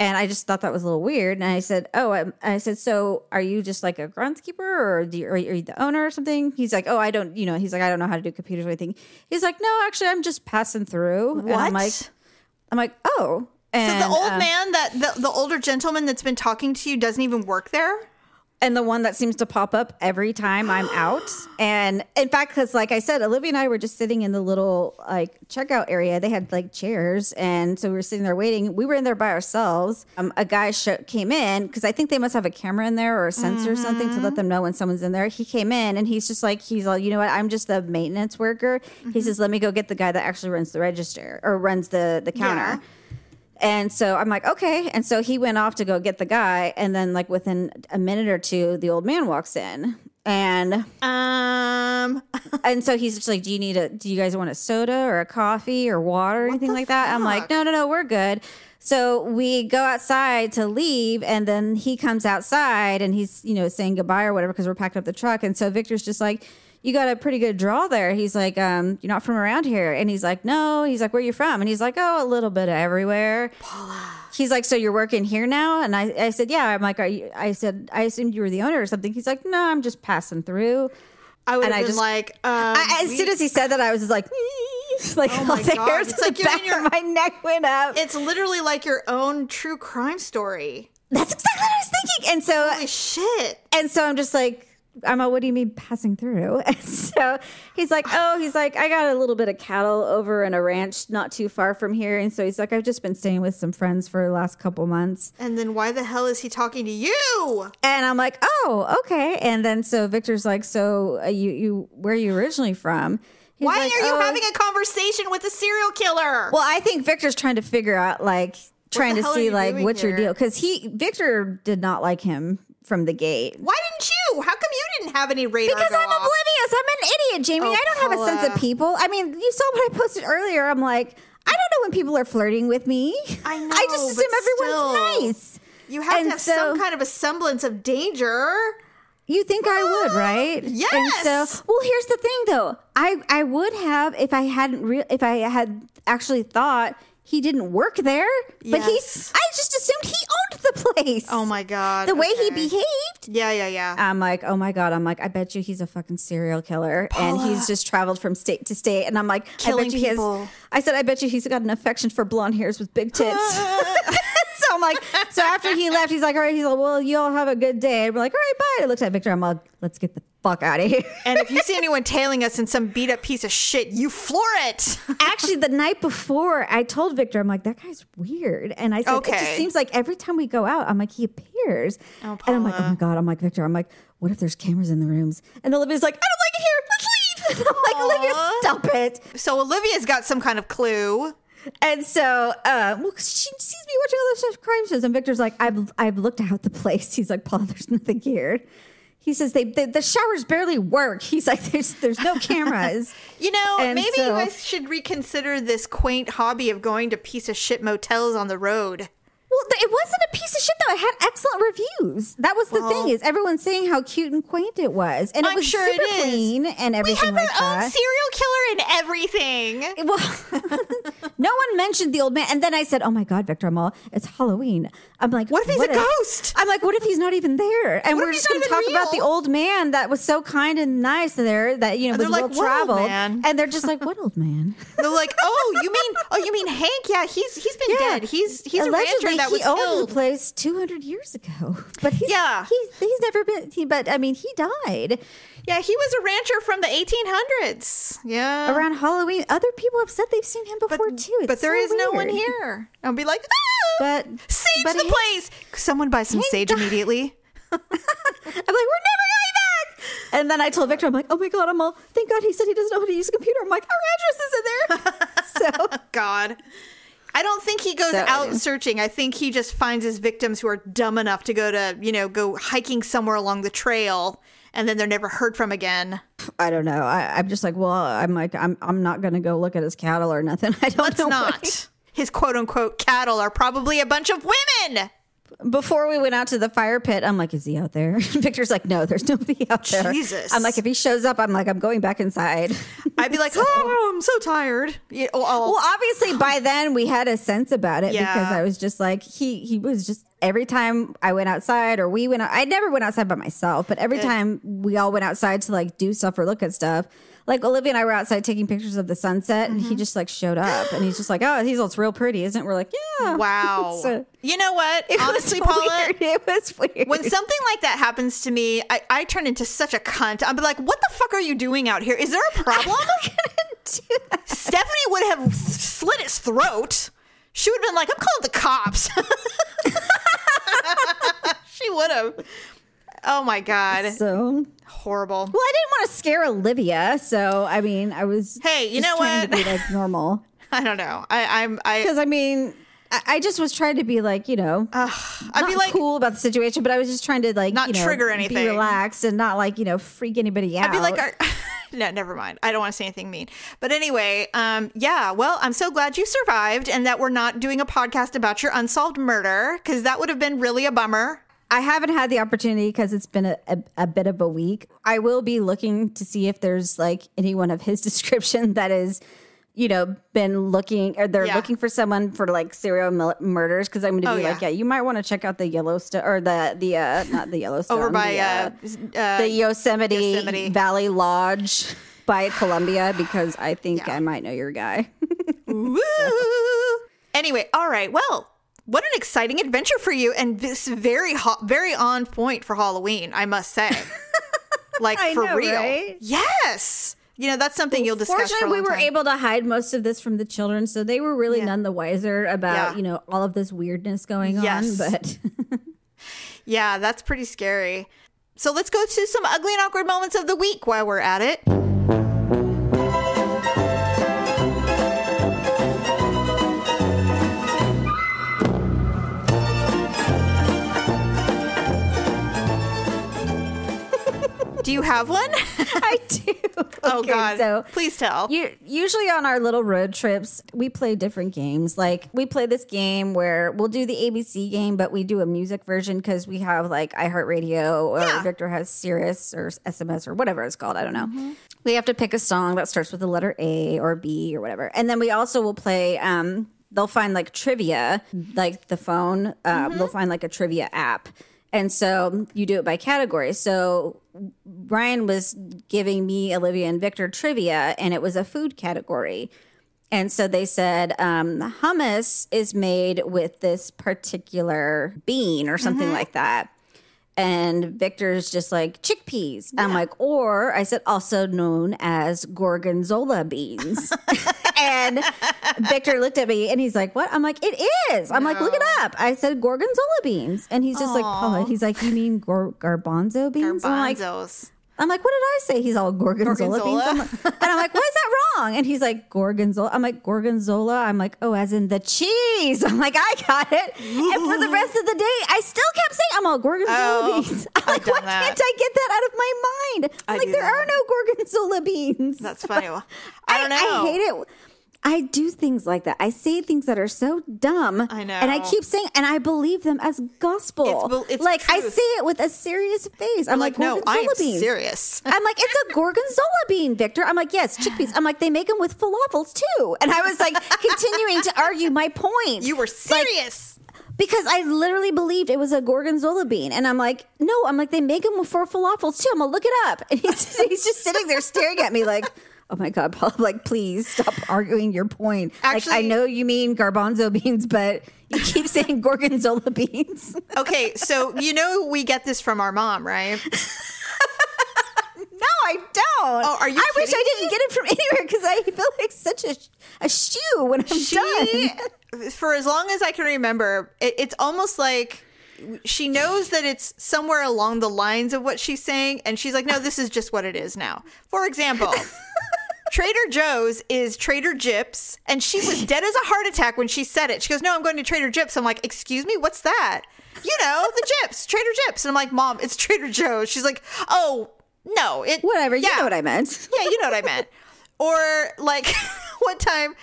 And I just thought that was a little weird. And I said, "Oh," I, I said, "So are you just like a groundskeeper, or do you, are, you, are you the owner or something?" He's like, "Oh, I don't, you know." He's like, "I don't know how to do computers or anything." He's like, "No, actually, I'm just passing through." And I'm What? like, "I'm like, oh." So the old uh, man that the, the older gentleman that's been talking to you doesn't even work there? and the one that seems to pop up every time I'm out. And in fact, because like I said, Olivia and I were just sitting in the little like checkout area. They had like chairs, and so we were sitting there waiting. We were in there by ourselves. Um, a guy sh- came in because I think they must have a camera in there or a sensor or something to let them know when someone's in there. He came in and he's just like he's all you know what? I'm just the maintenance worker. He says, let me go get the guy that actually runs the register or runs the the counter. Yeah. And so I'm like, okay. And so he went off to go get the guy. And then, like, within a minute or two, the old man walks in. And Um, and so he's just like, Do you need a do you guys want a soda or a coffee or water or anything like that? I'm like. No, no, no, we're good. So we go outside to leave, and then he comes outside and he's, you know, saying goodbye or whatever because we're packing up the truck. And so Victor's just like, You got a pretty good draw there. He's like, um, You're not from around here. And he's like, No. He's like, Where are you from? And he's like, Oh, a little bit of everywhere. Paula. He's like, So you're working here now? And I, I said, Yeah. I'm like, Are you, I said, I assumed you were the owner or something. He's like, No, I'm just passing through. I would And have I been just- like, um, I, as we- soon as he said that, I was just like, like Oh all my the God. hairs It's like the back your- of my neck went up. it's literally like your own true crime story. That's exactly what I was thinking. And so, Holy shit. and so I'm just like, I'm like, what do you mean passing through? And so he's like, oh, he's like, I got a little bit of cattle over in a ranch not too far from here. And so he's like, I've just been staying with some friends for the last couple months. And then why the hell is he talking to you? And I'm like, oh, okay. And then so Victor's like, so uh, you, you, where are you originally from? He's Why like, are you "Oh." having a conversation with a serial killer? Well, I think Victor's trying to figure out like trying to see like what's your deal because he Victor did not like him from the gate. Why didn't you? How come you didn't have any radar? Because I'm off? oblivious. I'm an idiot, Jamie. Oh, I don't have a sense of people. I mean, you saw what I posted earlier. I'm like, I don't know when people are flirting with me. I know. I just assume everyone's still. nice. You have And to have so- some kind of a semblance of danger. You think I would, right? And Yes. so, well, here's the thing, though. I I would have if I hadn't real if I had actually thought he didn't work there, but he I just assumed he owned the place. Oh my god. the way he behaved. Yeah, yeah, yeah. I'm like, oh my god. I'm like, I bet you he's a fucking serial killer, and he's just traveled from state to state. And I'm like, Killing I bet you people. He has, I said, I bet you he's got an affection for blonde hairs with big tits. I'm like, so after he left, he's like, all right. He's like, well, you all have a good day. And we're like, all right, bye. I looked at Victor. I'm like, let's get the fuck out of here. and if you see anyone tailing us in some beat up piece of shit, you floor it. Actually, the night before, I told Victor, I'm like, that guy's weird. And I said, it just seems like every time we go out, I'm like, he appears. Oh, and I'm like, oh my God. I'm like, Victor, I'm like, what if there's cameras in the rooms? And Olivia's like, I don't like it here. Let's leave. I'm like, Olivia, stop it. So Olivia's got some kind of clue. And so, uh, well, she sees me watching all those crime shows, and Victor's like, I've, I've looked out the place. He's like, Paul, there's nothing here. He says they, they the showers barely work. He's like, there's there's no cameras. You know, And maybe so- you guys should reconsider this quaint hobby of going to piece of shit motels on the road. Well, it wasn't a piece of shit though. It had excellent reviews. That was the Well- thing is everyone's saying how cute and quaint it was, and it I'm was sure super clean and We everything have like our own serial killer and everything. well, no one mentioned the old man, and then I said, "Oh my god, Victor, I'm all it's Halloween." I'm like, What if he's a ghost? I'm like, what if he's not even there? And What we're just going to talk even about the old man that was so kind and nice there that you know And was well like, "What traveled, and they're just like, "What old man?" They're like, oh, you mean, oh, you mean Hank? Yeah, he's he's been dead. He's he's a Allegedly, rancher that was he owned killed. the place 200 years ago, but he's, Yeah. he's he's never been. He, but I mean, he died Yeah, he was a rancher from the 1800s. Yeah, around Halloween. Other people have said they've seen him but, before too. It's but there so is no one here. I'll be like, ah, But sage but the he- place. Someone buy some sage died. immediately. I'm like, we're never going back. And then I told Victor, I'm like, oh my god, I'm all. Thank God he said he doesn't know how to use a computer. I'm like, our address is in there. so God. I don't think he goes So- out searching. I think he just finds his victims who are dumb enough to go to, you know, go hiking somewhere along the trail and then they're never heard from again. I don't know. I, I'm just like, well, I'm like, I'm I'm not gonna go look at his cattle or nothing. I don't Let's know. not. His quote unquote cattle are probably a bunch of women. Before we went out to the fire pit, I'm like, is he out there? Victor's like, no, there's nobody out there. Jesus. I'm like, if he shows up, I'm like, I'm going back inside. I'd be like, oh, I'm so tired. Yeah, oh, oh. Well, obviously by then we had a sense about it Yeah. because I was just like he he was just every time I went outside or we went out, I never went outside by myself, but every Good. time we all went outside to like do stuff or look at stuff. Like Olivia and I were outside taking pictures of the sunset and Mm-hmm. he just like showed up and he's just like, "Oh, he's looks real pretty, isn't it?" We're like, "Yeah." wow. So- you know what? It was Honestly, Paula, weird. It was weird. when something like that happens to me, I, I turn into such a cunt. I'd be like, what the fuck are you doing out here? Is there a problem? Stephanie would have slit his throat. She would have been like, I'm calling the cops. she would have. Oh my God. so Horrible. well, I didn't want to scare Olivia, so I mean, I was Hey, you just know trying what? to be like normal I don't know. I, I'm, I, because I mean, I, I just was trying to be like, you know, I'd be like, cool about the situation, but I was just trying to like Not you know, trigger anything. be relaxed and not like you know freak anybody out. I'd be like, are, no, never mind. I don't want to say anything mean. But anyway, um, yeah. Well, I'm so glad you survived, and that we're not doing a podcast about your unsolved murder because that would have been really a bummer. I haven't had the opportunity because it's been a, a, a bit of a week. I will be looking to see if there's like anyone of his description that is, you know, been looking or they're Yeah. looking for someone for like serial mil- murders. Because I'm going to Oh, be yeah. like, yeah, you might want to check out the Yellowstone or the the uh, not the Yellowstone Over by the, uh, uh, the Yosemite, Yosemite. Valley Lodge by Columbia because I think Yeah. I might know your guy. Woo! Anyway, all right. Well, what an exciting adventure for you, and this very hot, very on point for Halloween, I must say. like for know, real. right? Yes. You know that's something you'll discuss. For a Fortunately, we were time. able to hide most of this from the children, so they were really Yeah. none the wiser about Yeah. you know all of this weirdness going Yes. on. But Yeah, that's pretty scary. So let's go to some ugly and awkward moments of the week while we're at it. Do you have one? I do. oh God! So Please tell. you, usually on our little road trips, we play different games. Like we play this game where we'll do the ABC game, but we do a music version because we have like iHeartRadio or Yeah. Victor has Sirius or SMS or whatever it's called. I don't know. We have to pick a song that starts with the letter A or B or whatever, and then we also will play. Um, they'll find like trivia, like the phone. Uh, They'll find like a trivia app. And so you do it by category. So Brian was giving me, Olivia, and Victor trivia, and it was a food category. And so they said um, hummus is made with this particular bean or something like that. And Victor's just like chickpeas. I'm like, or I said also known as gorgonzola beans. and Victor looked at me and he's like, what? I'm like, it is. I'm like, look it up. I said gorgonzola beans. And he's just like, Paula, he's like, you mean garbanzo beans? Garbanzos. I'm like, what did I say? He's all gorgonzola, beans. Gorgonzola? I'm like- and I'm like, why is that wrong? And he's like, gorgonzola. I'm like, gorgonzola. I'm like, oh, as in the cheese. I'm like, I got it. And for the rest of the day, I still kept saying, I'm all gorgonzola Oh, beans. I'm I've like, why that. can't I get that out of my mind? I'm I like, there that. are no gorgonzola beans. That's funny. I don't know. I hate it. I do things like that. I say things that are so dumb. I know. And I keep saying, and I believe them as gospel. It's it's like I truth. say it with a serious face. I'm like, like, no, I'm gorgonzola beans. serious. I'm like, it's a gorgonzola bean, Victor. I'm like, yes, chickpeas. I'm like, they make them with falafels too. And I was like, continuing to argue my point. You were Like, serious. because I literally believed it was a gorgonzola bean. And I'm like, no, I'm like, they make them for falafels too. I'm gonna look it up. And he's, he's just sitting there staring at me like, oh my God, Paul, like, please stop arguing your point. like, I know you mean garbanzo beans, but you keep saying gorgonzola beans. Okay, so you know we get this from our mom, right? No, I don't. Oh, are you I wish I didn't get it from anywhere because I feel like such a, a shoe when I'm She, done. for as long as I can remember, it, it's almost like she knows that it's somewhere along the lines of what she's saying, and she's like, "No, this is just what it is now." For example. Trader Joe's is Trader Jip's, and she was dead as a heart attack when she said it. She goes, "No, I'm going to Trader Jip's." I'm like, "Excuse me, what's that?" You know, the Jip's, Trader Jip's, and I'm like, "Mom, it's Trader Joe's." She's like, "Oh, no, it Whatever. You yeah. know what I meant. yeah, you know what I meant. Or like one time,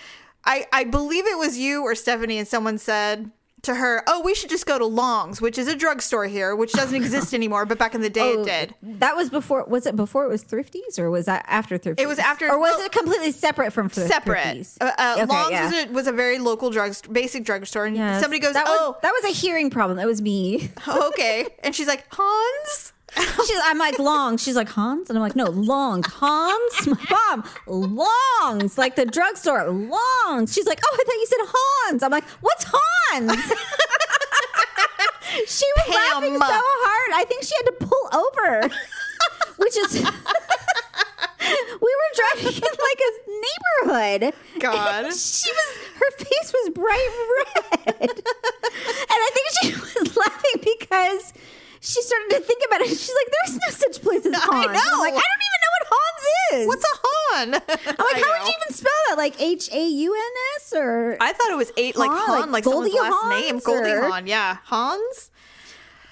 I I believe it was you or Stephanie, and someone said to her, "Oh, we should just go to Long's, which is a drugstore here, which doesn't exist anymore, but back in the day Oh, it did." That was before. Was it before it was Thrifties, or was that after Thrifties? It was after- or was well, it completely separate from Thrif- Separate. Thrifties? Uh, uh, Okay, Long's yeah. was, a, was a very local drug basic drugstore, and Yes. somebody goes, that was, "Oh, that was a hearing problem. That was me. okay," and she's like, "Hans." She's, I'm like Longs. She's like Hans, and I'm like no Longs. Hans, My mom, Longs, like the drugstore. Longs. She's like, oh, I thought you said Hans. I'm like, what's Hans? she was laughing so hard. I think she had to pull over, which is. we were driving in like a neighborhood. God. She was her face was bright red. and I think she was laughing because she started to think about it. She's like, there's no such place as Hans. I And I'm know. like, I don't even know what Hans is. What's a Han? I'm like, how would you even spell that? Like H A U N S or I thought it was eight, like Han, Han, like like, someone's Goldie last name, Goldie or- Hawn. Yeah, Hans.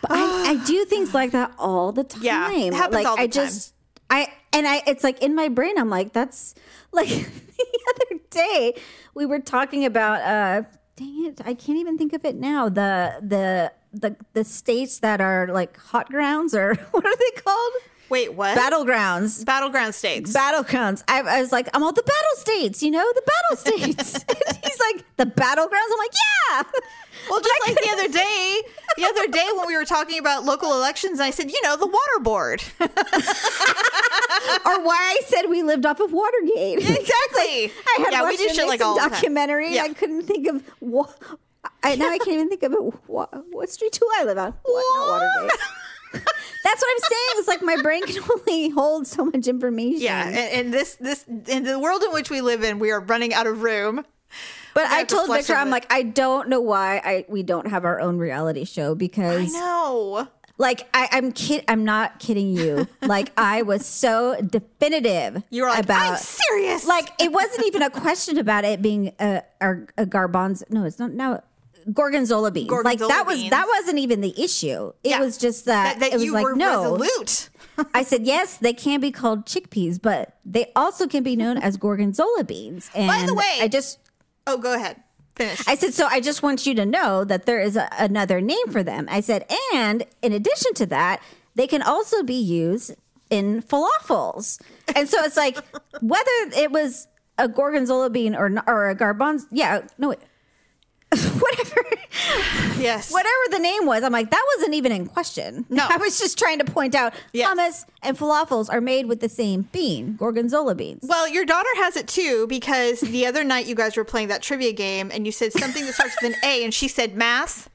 But I, I do things like that all the time. Yeah, it happens like all the I time. just I and I it's like in my brain I'm like that's like the other day we were talking about uh dang it I can't even think of it now the the the the states that are like hot grounds or what are they called Wait, what? battlegrounds Battleground states. battlegrounds I, I was like I'm all the battle states you know the battle states he's like the battlegrounds I'm like yeah well, just like the other day, the other day when we were talking about local elections, I said, you know, the water board. or why I said we lived off of Watergate. exactly. I had yeah, we watched do a shit like all documentary. Yeah. I couldn't think of what. I now I can't even think of it. What, what street do I live on? What? Not Watergate. That's what I'm saying. It's like my brain can only hold so much information. Yeah, and, and this this in the world in which we live in, we are running out of room. but I have to told Victor, I'm it. like, I don't know why I we don't have our own reality show because I know. like, I, I'm kid, I'm not kidding you. like, I was so definitive. You were like, about I'm serious. like it wasn't even a question about it being a a, a garbanzo. No, it's not now. Gorgonzola beans. like Gorgonzola that was that wasn't even the issue. It Yeah. was just that, that, that it was you like were no. resolute. I said yes, they can be called chickpeas, but they also can be known as gorgonzola beans. And By the way- I just Oh, go ahead. Finish. I said so. I just want you to know that there is a, another name for them. I said, and in addition to that, they can also be used in falafels. And so it's like whether it was a gorgonzola bean or or a garbanzo. Yeah, no, wait. Whatever, yes. whatever the name was. I'm like that wasn't even in question. No. I was just trying to point out Yes. hummus and falafels are made with the same bean, gorgonzola beans. Well, your daughter has it too because the other night you guys were playing that trivia game and you said something that starts with an A and she said math.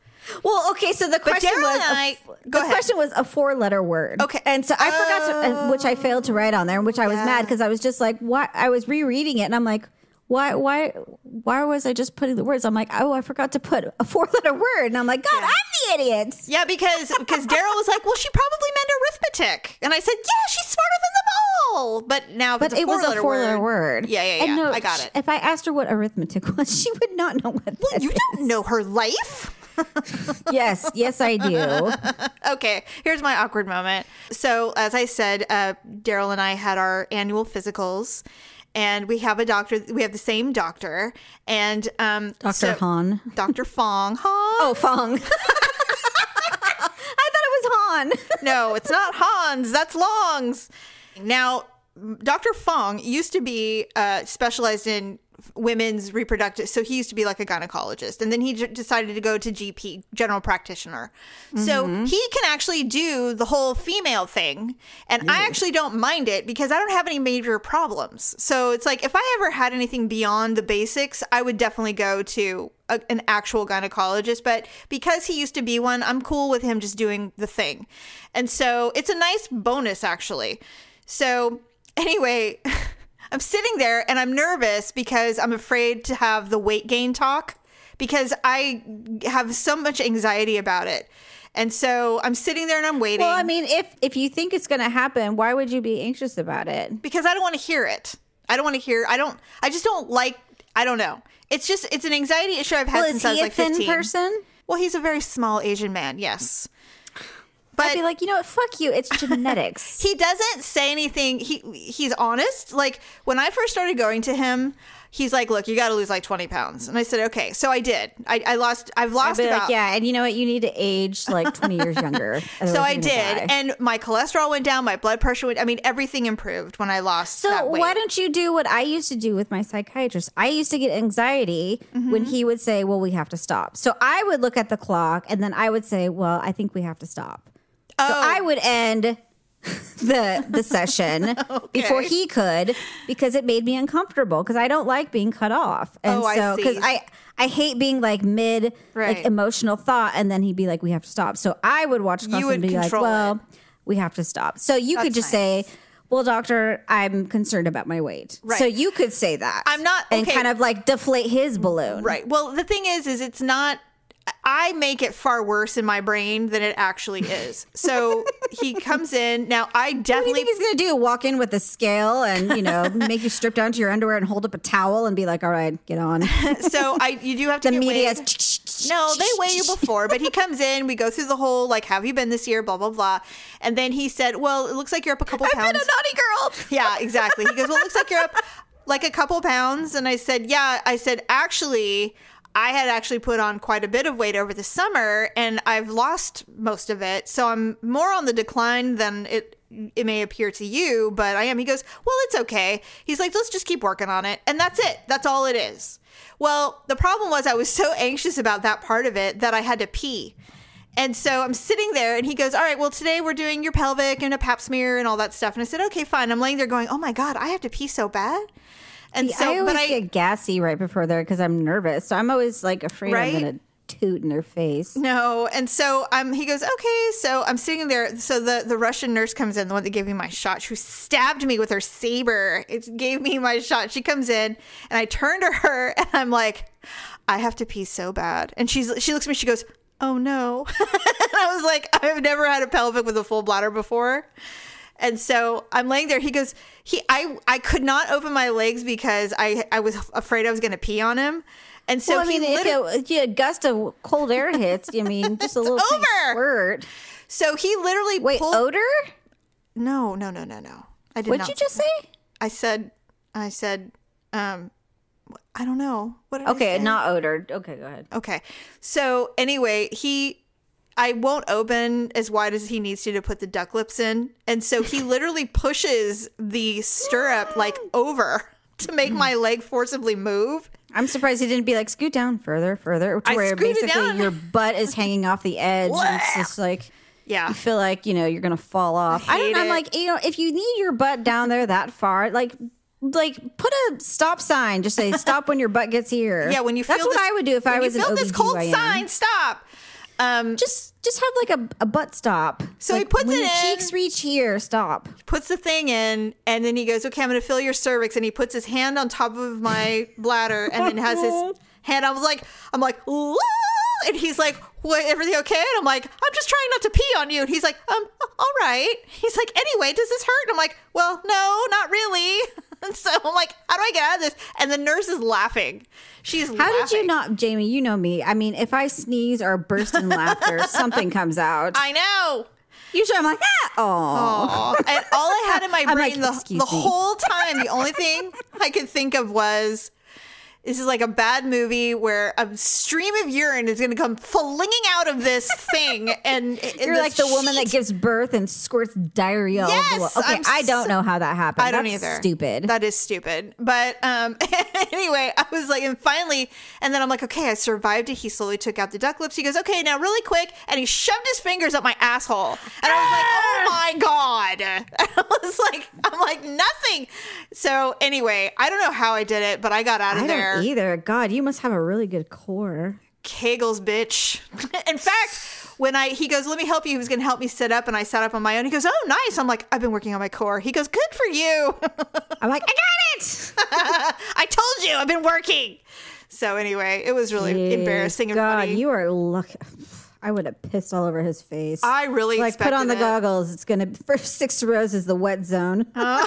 Well, okay, so the question was a I- go the ahead. question was a four letter word. Okay. and so I forgot to, which I oh. failed to write on there, which I was Yeah. mad because I was just like, why? I was rereading it, and I'm like, why, why, why was I just putting the words? I'm like, oh, I forgot to put a four letter word, and I'm like, God, Yeah. I'm the idiot. Yeah, because because Daryl was like, well, she probably meant arithmetic, and I said, yeah, she's smarter than them all. But now, But it was a four-letter four word. Yeah, yeah, And yeah. no, I got it. If I asked her what arithmetic was, she would not know what. Well, you is. don't know her life. Yes, yes, I do. okay, here's my awkward moment. So, as I said, uh, Daryl and I had our annual physicals, and we have a doctor. We have the same doctor, and um, Dr. so- Han. Dr. Fong. Han? Oh, Fong. I thought it was Han. no, it's not Hans. That's Longs. Now, Dr. Fong used to be uh, specialized in women's reproductive. So he used to be like a gynecologist, and then he j- decided to go to GP, general practitioner. So mm-hmm. he can actually do the whole female thing, and I actually don't mind it because I don't have any major problems. So it's like if I ever had anything beyond the basics, I would definitely go to a, an actual gynecologist. But because he used to be one, I'm cool with him just doing the thing, and so it's a nice bonus actually. So anyway. I'm sitting there and I'm nervous because I'm afraid to have the weight gain talk because I have so much anxiety about it. And so I'm sitting there and I'm waiting Well, I mean, if if you think it's going to happen, why would you be anxious about it? because I don't want to hear it. I don't want to hear. I don't. I just don't like. I don't know. It's just. It's an anxiety issue I've had Well, since I was he a like thin 15. person? Well, he's a very small Asian man. Yes. I'd be like, you know what? Fuck you. It's genetics. he doesn't say anything. He he's honest. Like when I first started going to him, he's like, "Look, you got to lose like twenty pounds," and I said, "Okay." So I did. I, I lost. I've lost about. like, yeah, and you know what? You need to age like 20 years younger. So I did, die. and my cholesterol went down. My blood pressure went. I mean, everything improved when I lost. So that weight. why don't you do what I used to do with my psychiatrist? I used to get anxiety Mm-hmm. when he would say, "Well, we have to stop." So I would look at the clock and then I would say, "Well, I think we have to stop." So Oh. I would end the the session before he could because it made me uncomfortable because I don't like being cut off. And Oh, so because see. I I hate being like mid Right. like emotional thought and then he'd be like we have to stop. So I would watch class would and be like, "Well, it. we have to stop." So you could just nice. say, "Well, doctor, I'm concerned about my weight." Right. So you could say that. I'm not- and kind of like deflate his balloon. Right. Well, the thing is, is it's not. I make it far worse in my brain than it actually is. So he comes in now. I What do you definitely think he's gonna do? Walk in with a scale and you know make you strip down to your underwear and hold up a towel and be like, "All right, get on." so I you do have to The media. No, they weigh you before, but he comes in. We go through the whole like, have you been this year? Blah blah blah, and then he said, "Well, it looks like you're up a couple I've pounds." been a naughty girl. Yeah, exactly. He goes, Well, it looks like you're up like a couple pounds. And I said, Yeah. I said, Actually, I had actually put on quite a bit of weight over the summer and I've lost most of it. So I'm more on the decline than it it may appear to you, but I am. He goes, Well, it's okay. He's like, Let's just keep working on it. And that's it. That's all it is. Well, the problem was I was so anxious about that part of it that I had to pee. And so I'm sitting there and he goes, All right, well, today we're doing your pelvic and a pap smear and all that stuff. And I said, Okay, fine. I'm laying there going, Oh my God, I have to pee so bad. And so, I always but I, get gassy right before there because I'm nervous. So I'm always like afraid Right? I'm gonna toot in their face. no. And so um, he goes, Okay. So I'm sitting there. So the, the Russian nurse comes in, the one that gave me my shot, who stabbed me with her saber. It gave me my shot. She comes in and I turn to her and I'm like, I have to pee so bad. And she's she looks at me, she goes, Oh no. and I was like, I've never had a pelvic with a full bladder before. And so I'm laying there. He goes, he I I could not open my legs because I I was afraid I was gonna pee on him. And so well, I he mean, if, you- a gust of cold air hits, I mean, just a little squirt. so he literally Wait, pulled odor? No, no, no, no, no. I did What'd not you just say? I said I said um I don't know. What Okay, not odor. Okay, go ahead. Okay. So anyway, he I won't open as wide as he needs to to put the duck lips in. And so he literally pushes the stirrup like over to make my leg forcibly move. I'm surprised he didn't be like scoot down further, further, to I where basically down. your butt is hanging off the edge. and it's just like Yeah. you feel like you know you're gonna fall off. I, hate don't. know. I'm like you know if you need your butt down there that far, like like put a stop sign. Just say stop when your butt gets here. Yeah, when you feel that's what I would do if I was you an feel this cold sign, stop. Um Just just have like a, a butt stop. So he Like, puts when it your in. cheeks reach here. Stop. puts the thing in and then he goes, Okay, I'm gonna fill your cervix and he puts his hand on top of my bladder and then has his hand. I was like I'm like, "Whoa," and he's like, What everything okay? And I'm like, I'm just trying not to pee on you. And he's like, Um, all right. He's like, anyway, does this hurt? And I'm like, Well, no, not really. And so I'm like, how do I get out of this? And the nurse is laughing. She's How did you not, Jamie? You know me. I mean, if I sneeze or burst in laughter, something comes out. I know. Usually, I'm like, ah, oh. And all I had in my brain like, the, the whole time, the only thing I could think of was this is like a bad movie where a stream of urine is going to come flinging out of this thing, and You're like the woman that gives birth and squirts diarrhea. Yes, okay, I'm I don't so- know how that happened. I don't That's either. Stupid. That is stupid. But um, anyway, I was like, and finally, and then I'm like, okay, I survived it. He slowly took out the duck lips. He goes, okay, now really quick, and he shoved his fingers up my asshole, and I was like, oh my god. I was like, I'm like nothing. So anyway, I don't know how I did it, but I got out of there. Either. God, you must have a really good core. Kegels, bitch. In fact, when I he goes, let me help you. He was going to help me sit up, and I sat up on my own. He goes, oh, nice. I'm like, I've been working on my core. He goes, good for you. I'm like, I got it. I told you, I've been working. So anyway, it was really embarrassing and God, funny. you are lucky. I would have pissed all over his face. I really like put on the it. goggles. It's gonna first six rows is the wet zone. then uh-huh.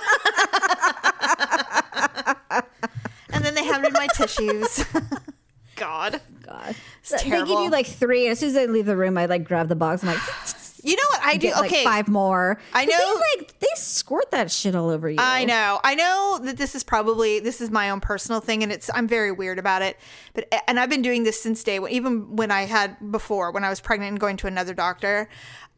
They handed me my tissues. God. God, It's they give you like three. As soon as I leave the room, I like grab the box. I'm like, You know what I do. get, like, okay. five more. I know- They, like they squirt that shit all over you. I know. I know that this is probably this is my own personal thing and it's I'm very weird about it. But and I've been doing this since day one, even when I had before when I was pregnant and going to another doctor.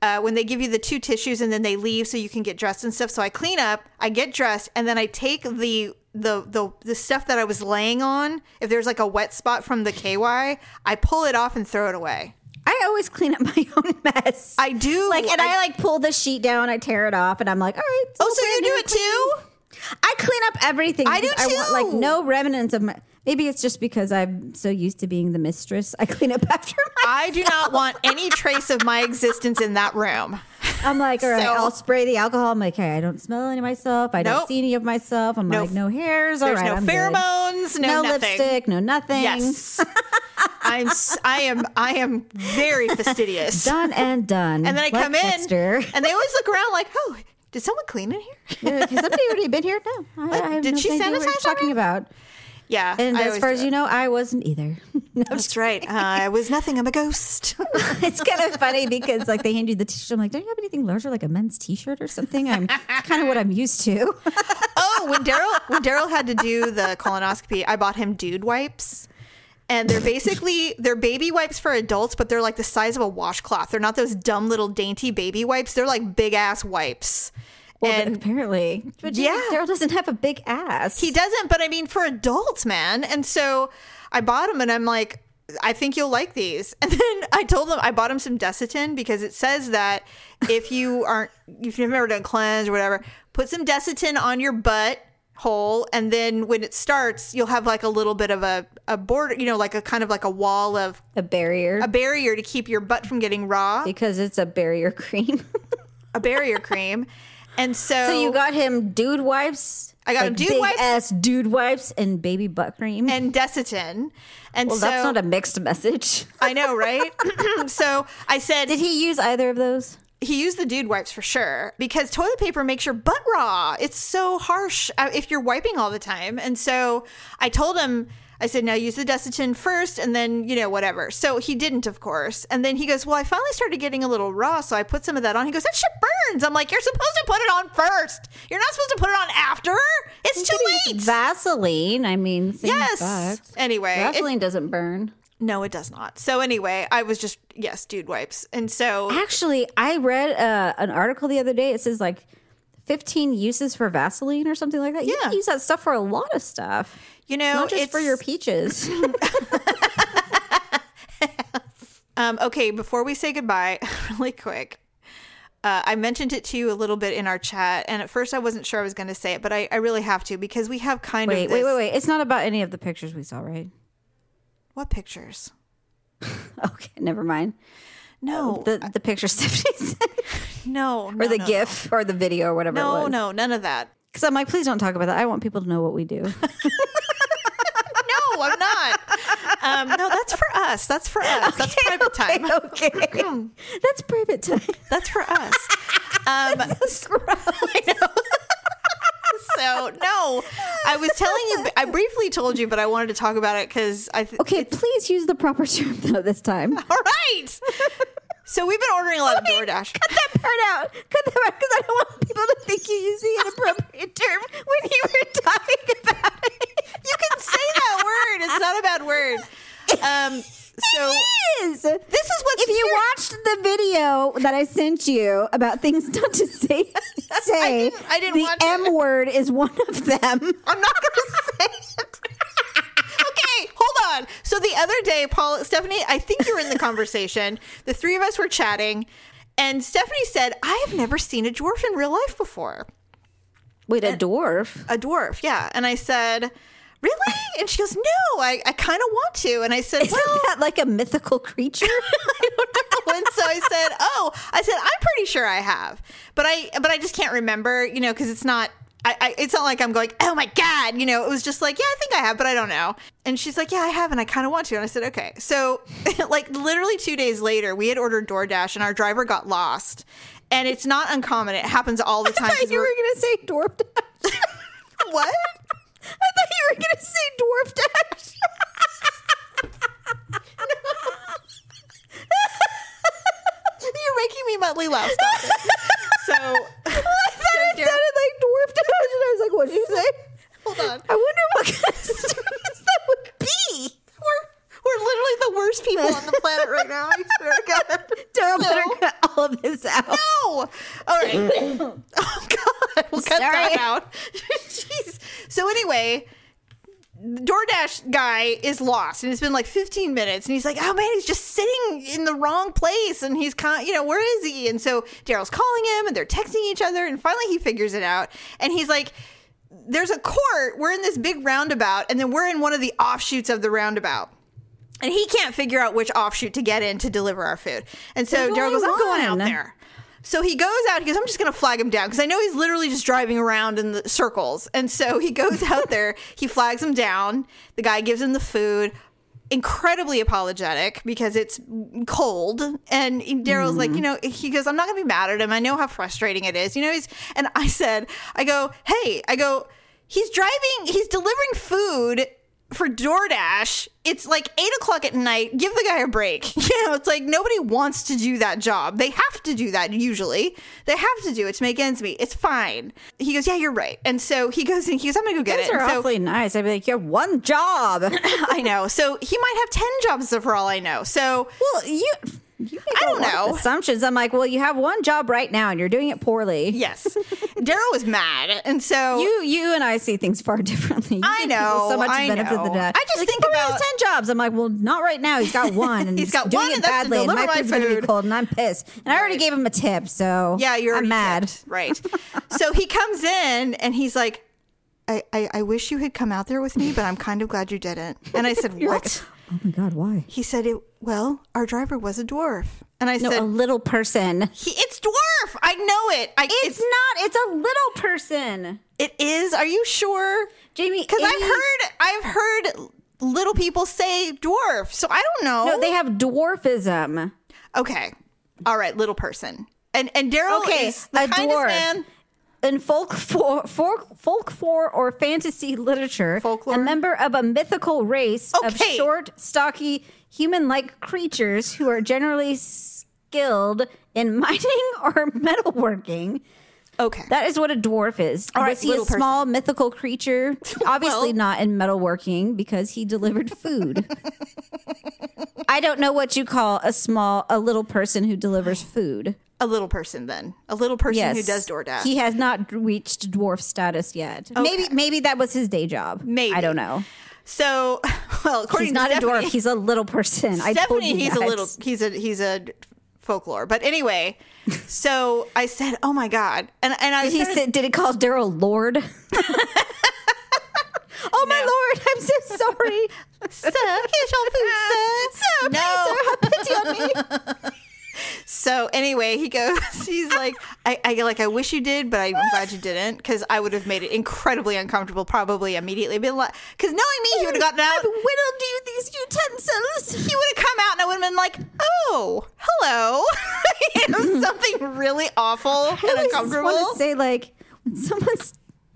Uh, when they give you the two tissues and then they leave so you can get dressed and stuff. So I clean up, I get dressed, and then I take the the the the stuff that I was laying on. If there's like a wet spot from the KY, I pull it off and throw it away. I always clean up my own mess. I do like, and I, like pull the sheet down, I tear it off, and I'm like, all right. Oh, so you do it too? I clean up everything. I do because want like no remnants of my. Maybe it's just because I'm so used to being the mistress. I clean up after my. I do not want any trace of my existence in that room. I'm like, all right, So- I'll spray the alcohol. I'm like, hey, I don't smell any of myself. I Nope. don't see any of myself. I'm No- like, no hairs. All There's right, no I'm good. pheromones, no, no nothing. lipstick, no nothing. Yes. I'm I am I am very fastidious. Done and done. And then I Like come in Dexter. and they always look around like, "Oh, did someone clean in here?" Yeah, Has somebody already been here? No. I, I Did no she idea what you're sanitize talking about? Yeah. And I as far as you know, I wasn't either. No, That's right. Uh, I was nothing. I'm a ghost. it's kind of funny because like they hand you the t-shirt. I'm like, don't you have anything larger, like a men's t-shirt or something? I'm kind of what I'm used to. oh, when Daryl when Daryl had to do the colonoscopy, I bought him dude wipes. And they're basically they're baby wipes for adults, but they're like the size of a washcloth. They're not those dumb little dainty baby wipes. They're like big ass wipes. Well, and apparently, but Yeah. Daryl doesn't have a big ass. He doesn't, but I mean for adults, man. And so I bought him, and I'm like, I think you'll like these. And then I told him I bought him some Desitin because it says that if you aren't if you've never done cleanse or whatever, put some Desitin on your butt hole and then when it starts you'll have like a little bit of a, a border you know like a kind of like a wall of a barrier a barrier to keep your butt from getting raw because it's a barrier cream. a barrier cream and so, so you got him dude wipes. I got him dude big wipes. ass dude wipes and baby butt cream. and Desitin and well, so that's not a mixed message. I know right so I said Did he use either of those? he used the dude wipes for sure because toilet paper makes your butt raw. It's so harsh uh, if you're wiping all the time. And so I told him, I said, now use the Desitin first and then, you know, whatever. So he didn't, of course. And then he goes, well, I finally started getting a little raw. So I put some of that on. He goes, that shit burns. I'm like, you're supposed to put it on first. You're not supposed to put it on after. It's too late. Vaseline. I mean, Yes. Anyway, it- Vaseline doesn't burn. no, it does not. So anyway, I was just, yes, dude wipes. And so Actually, I read uh, an article the other day. It says like 15 uses for Vaseline or something like that. You Yeah. can use that stuff for a lot of stuff. You know, Not just for your peaches. Um, okay, before we say goodbye, really quick, uh, I mentioned it to you a little bit in our chat, and at first I wasn't sure I was going to say it, but I, I really have to because we have kind wait, of wait, this- wait, wait. It's not about any of the pictures we saw, right? What pictures? Okay, never mind. No, The the picture Stephanie sent, no, or the no, GIF, or the video, or whatever. No, no, none of that. Because I'm like, please don't talk about that. I want people to know what we do. I'm not. um, no, that's for us. That's for us. That's private time. okay, that's private time. That's for us. Um, so no, I was telling you. I briefly told you, but I wanted to talk about it because I. Th- Okay, please use the proper term though this time. All right. So we've been ordering a lot of DoorDash. Cut that part out. Cut that out because I don't want people to think you use the inappropriate term when you were talking about it. You can say that word. It's not a bad word. Um, so It is. this is what's If you weird. watched the video that I sent you about things not to say, say didn't- I didn't the watch it. M word is one of them. I'm not going to say it. Okay, hold on. So the other day, Paul, Stephanie, I think you were in the conversation. The three of us were chatting, and Stephanie said, "I have never seen a dwarf in real life before." Wait, a dwarf? A dwarf, yeah. And I said, "Really?" And she goes, "No, I, I kind of want to." And I said, Isn't "Well." that like a mythical creature? I don't know. And so I said, "Oh, I said I'm pretty sure I have, but I but I just can't remember, you know, because it's not. I, I, it's not like I'm going, oh my God, you know, it was just like, yeah, I think I have, but I don't know. And she's like, yeah, I have, and I kind of want to. And I said, okay. So, like, literally two days later, we had ordered DoorDash and our driver got lost. And it's not uncommon, it happens all the time. I thought you were, were going to say DoorDash. what? I thought you were going to say Dwarf Dash. You're making me madly laugh. So, I thought so it sounded like guy is lost, and it's been like 15 minutes, and he's like, "Oh man, he's just sitting in the wrong place, and he's kind, you know, where is he?" And so Daryl's calling him, and they're texting each other, and finally he figures it out, and he's like. There's a court. We're in this big roundabout, and then we're in one of the offshoots of the roundabout. And he can't figure out which offshoot to get in to deliver our food. And so Daryl goes, I'm going out there. So he goes out, he goes, I'm just going to flag him down because I know he's literally just driving around in the circles. And so he goes out there, he flags him down. The guy gives him the food, incredibly apologetic because it's cold. And Daryl's like, mm-hmm. you know, he goes, I'm not going to be mad at him. I know how frustrating it is. You know, he's, and I said, I go, hey, I go, he's driving, he's delivering food for DoorDash, it's like eight o'clock at night. Give the guy a break. You know, it's like nobody wants to do that job. They have to do that usually. They have to do it to make ends meet. It's fine. He goes, Yeah, you're right. And so he goes and he goes, I'm gonna go get Those it. are And so awfully nice. I'd be like, you have one job. I know. So he might have 10 jobs for all I know. So well, you. I don't know. assumptions. I'm like, well, you have one job right now, and you're doing it poorly. yes. Daryl was mad. And so You, you, and I see things far differently. You I know, so much I benefit of the know. doubt. I just Like, think oh, "He probably has about- ten jobs. I'm like, well, not right now. He's got one, and He's he's, got doing one, it and that's to badly, and my food's gonna be cold, and I'm pissed. And I already gave him a tip, so Yeah, you're I'm mad. tipped. Right. so he comes in and he's like, I, I, I wish you had come out there with me, but I'm kind of glad you didn't. And I said, What? oh my god, why? He said, it, Well, our driver was a dwarf. And I No, said, a little person. he, It's dwarf. I know it. I, It's, not. It's a little person. It is. Are you sure? Jamie, Because I've heard I've heard little people say dwarf, so I don't know. No, they have dwarfism. okay. All right, little person. And and Daryl Okay, is the a kindest dwarf. man. In folk for, folk, folklore or fantasy literature, Folklore? a member of a mythical race of short, stocky, human-like creatures who are generally skilled in mining or metalworking. Okay. That is what a dwarf is. All right, he a person. small mythical creature? Obviously Well- not in metalworking because he delivered food. I don't know what you call a small, a little person who delivers food. a little person then. A little person Yes, who does DoorDash. He has not reached dwarf status yet. Maybe, maybe that was his day job. Maybe. I don't know. so, well, according He's to not a dwarf. He's a little person. I told Stephanie, you he's that. a little. He's a he's a folklore. But anyway, so I said, "Oh my god!" And and I He started- said, "Did he call Daryl Lord?" oh my No. lord! I'm so sorry. "Sir, here's your food, sir." Sir, no. please, sir, have pity on me. So anyway, he goes. He's like, I, I like. I wish you did, but I'm glad you didn't because I would have made it incredibly uncomfortable, probably immediately. Been like, because knowing me, he would have gotten out. I've whittled you these utensils. He would have come out, and I would have been like, "Oh, hello," you know, something really awful I and uncomfortable. want to say like when someone's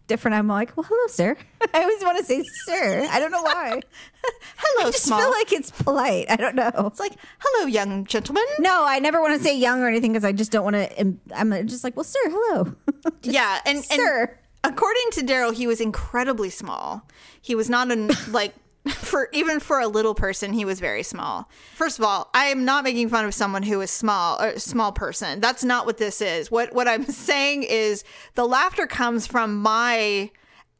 different, I'm like, "Well, hello, sir." I always want to say "sir." I don't know why. hello, I just small. feel like it's polite. I don't know. it's like, "Hello, young gentleman." No, I never want to say young or anything because I just don't want to. I'm just like, well, sir, hello. Yeah, and, and Sir. according to Daryl, he was incredibly small. He was not a like for even for a little person, he was very small. First of all, I am not making fun of someone who is small or a small person. That's not what this is. What what I'm saying is the laughter comes from my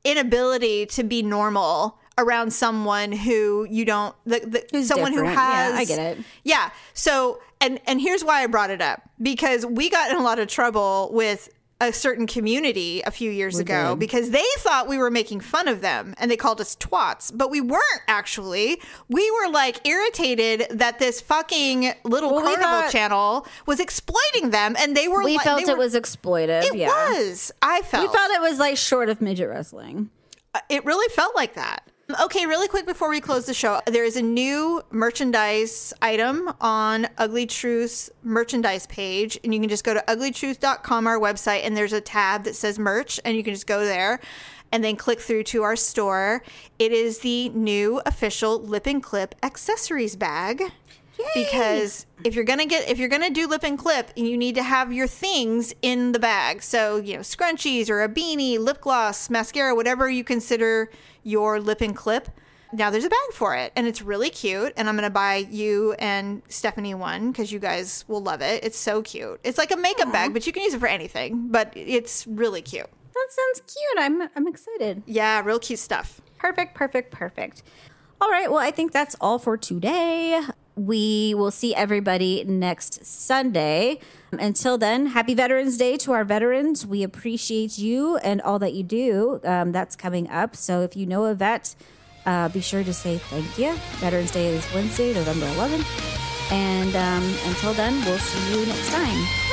inability to be normal around someone who you don't the, the someone who different. Yeah, has I get it. yeah. So, and and here's why I brought it up because we got in a lot of trouble with a certain community a few years ago did. because they thought we were making fun of them and they called us twats, but we weren't actually. We were like irritated that this fucking little Well, carnival channel was exploiting them and they were like We like, felt it were- was exploitive. it yeah. was. I felt We felt it was like short of midget wrestling. Uh, it really felt like that. Okay, really quick before we close the show, there is a new merchandise item on Uglee Truth's merchandise page, and you can just go to ugleetruth.com, our website, and there's a tab that says merch, and you can just go there and then click through to our store. It is the new official lip and clip accessories bag. Because if you're gonna get if you're gonna do lip and clip, you need to have your things in the bag. So you know scrunchies or a beanie, lip gloss, mascara, whatever you consider your lip and clip Now there's a bag for it, and it's really cute. And I'm gonna buy you and Stephanie one because you guys will love it. It's so cute. It's like a makeup bag, but you can use it for anything. But it's really cute. That sounds cute. I'm I'm excited. Yeah, real cute stuff. Perfect, perfect, perfect. All right, well, I think that's all for today. We will see everybody next Sunday. Until then, happy Veterans Day to our veterans. We appreciate you and all that you do. Um, that's coming up. So if you know a vet, uh, be sure to say thank you. Veterans Day is Wednesday, November 11th. And um, until then, we'll see you next time.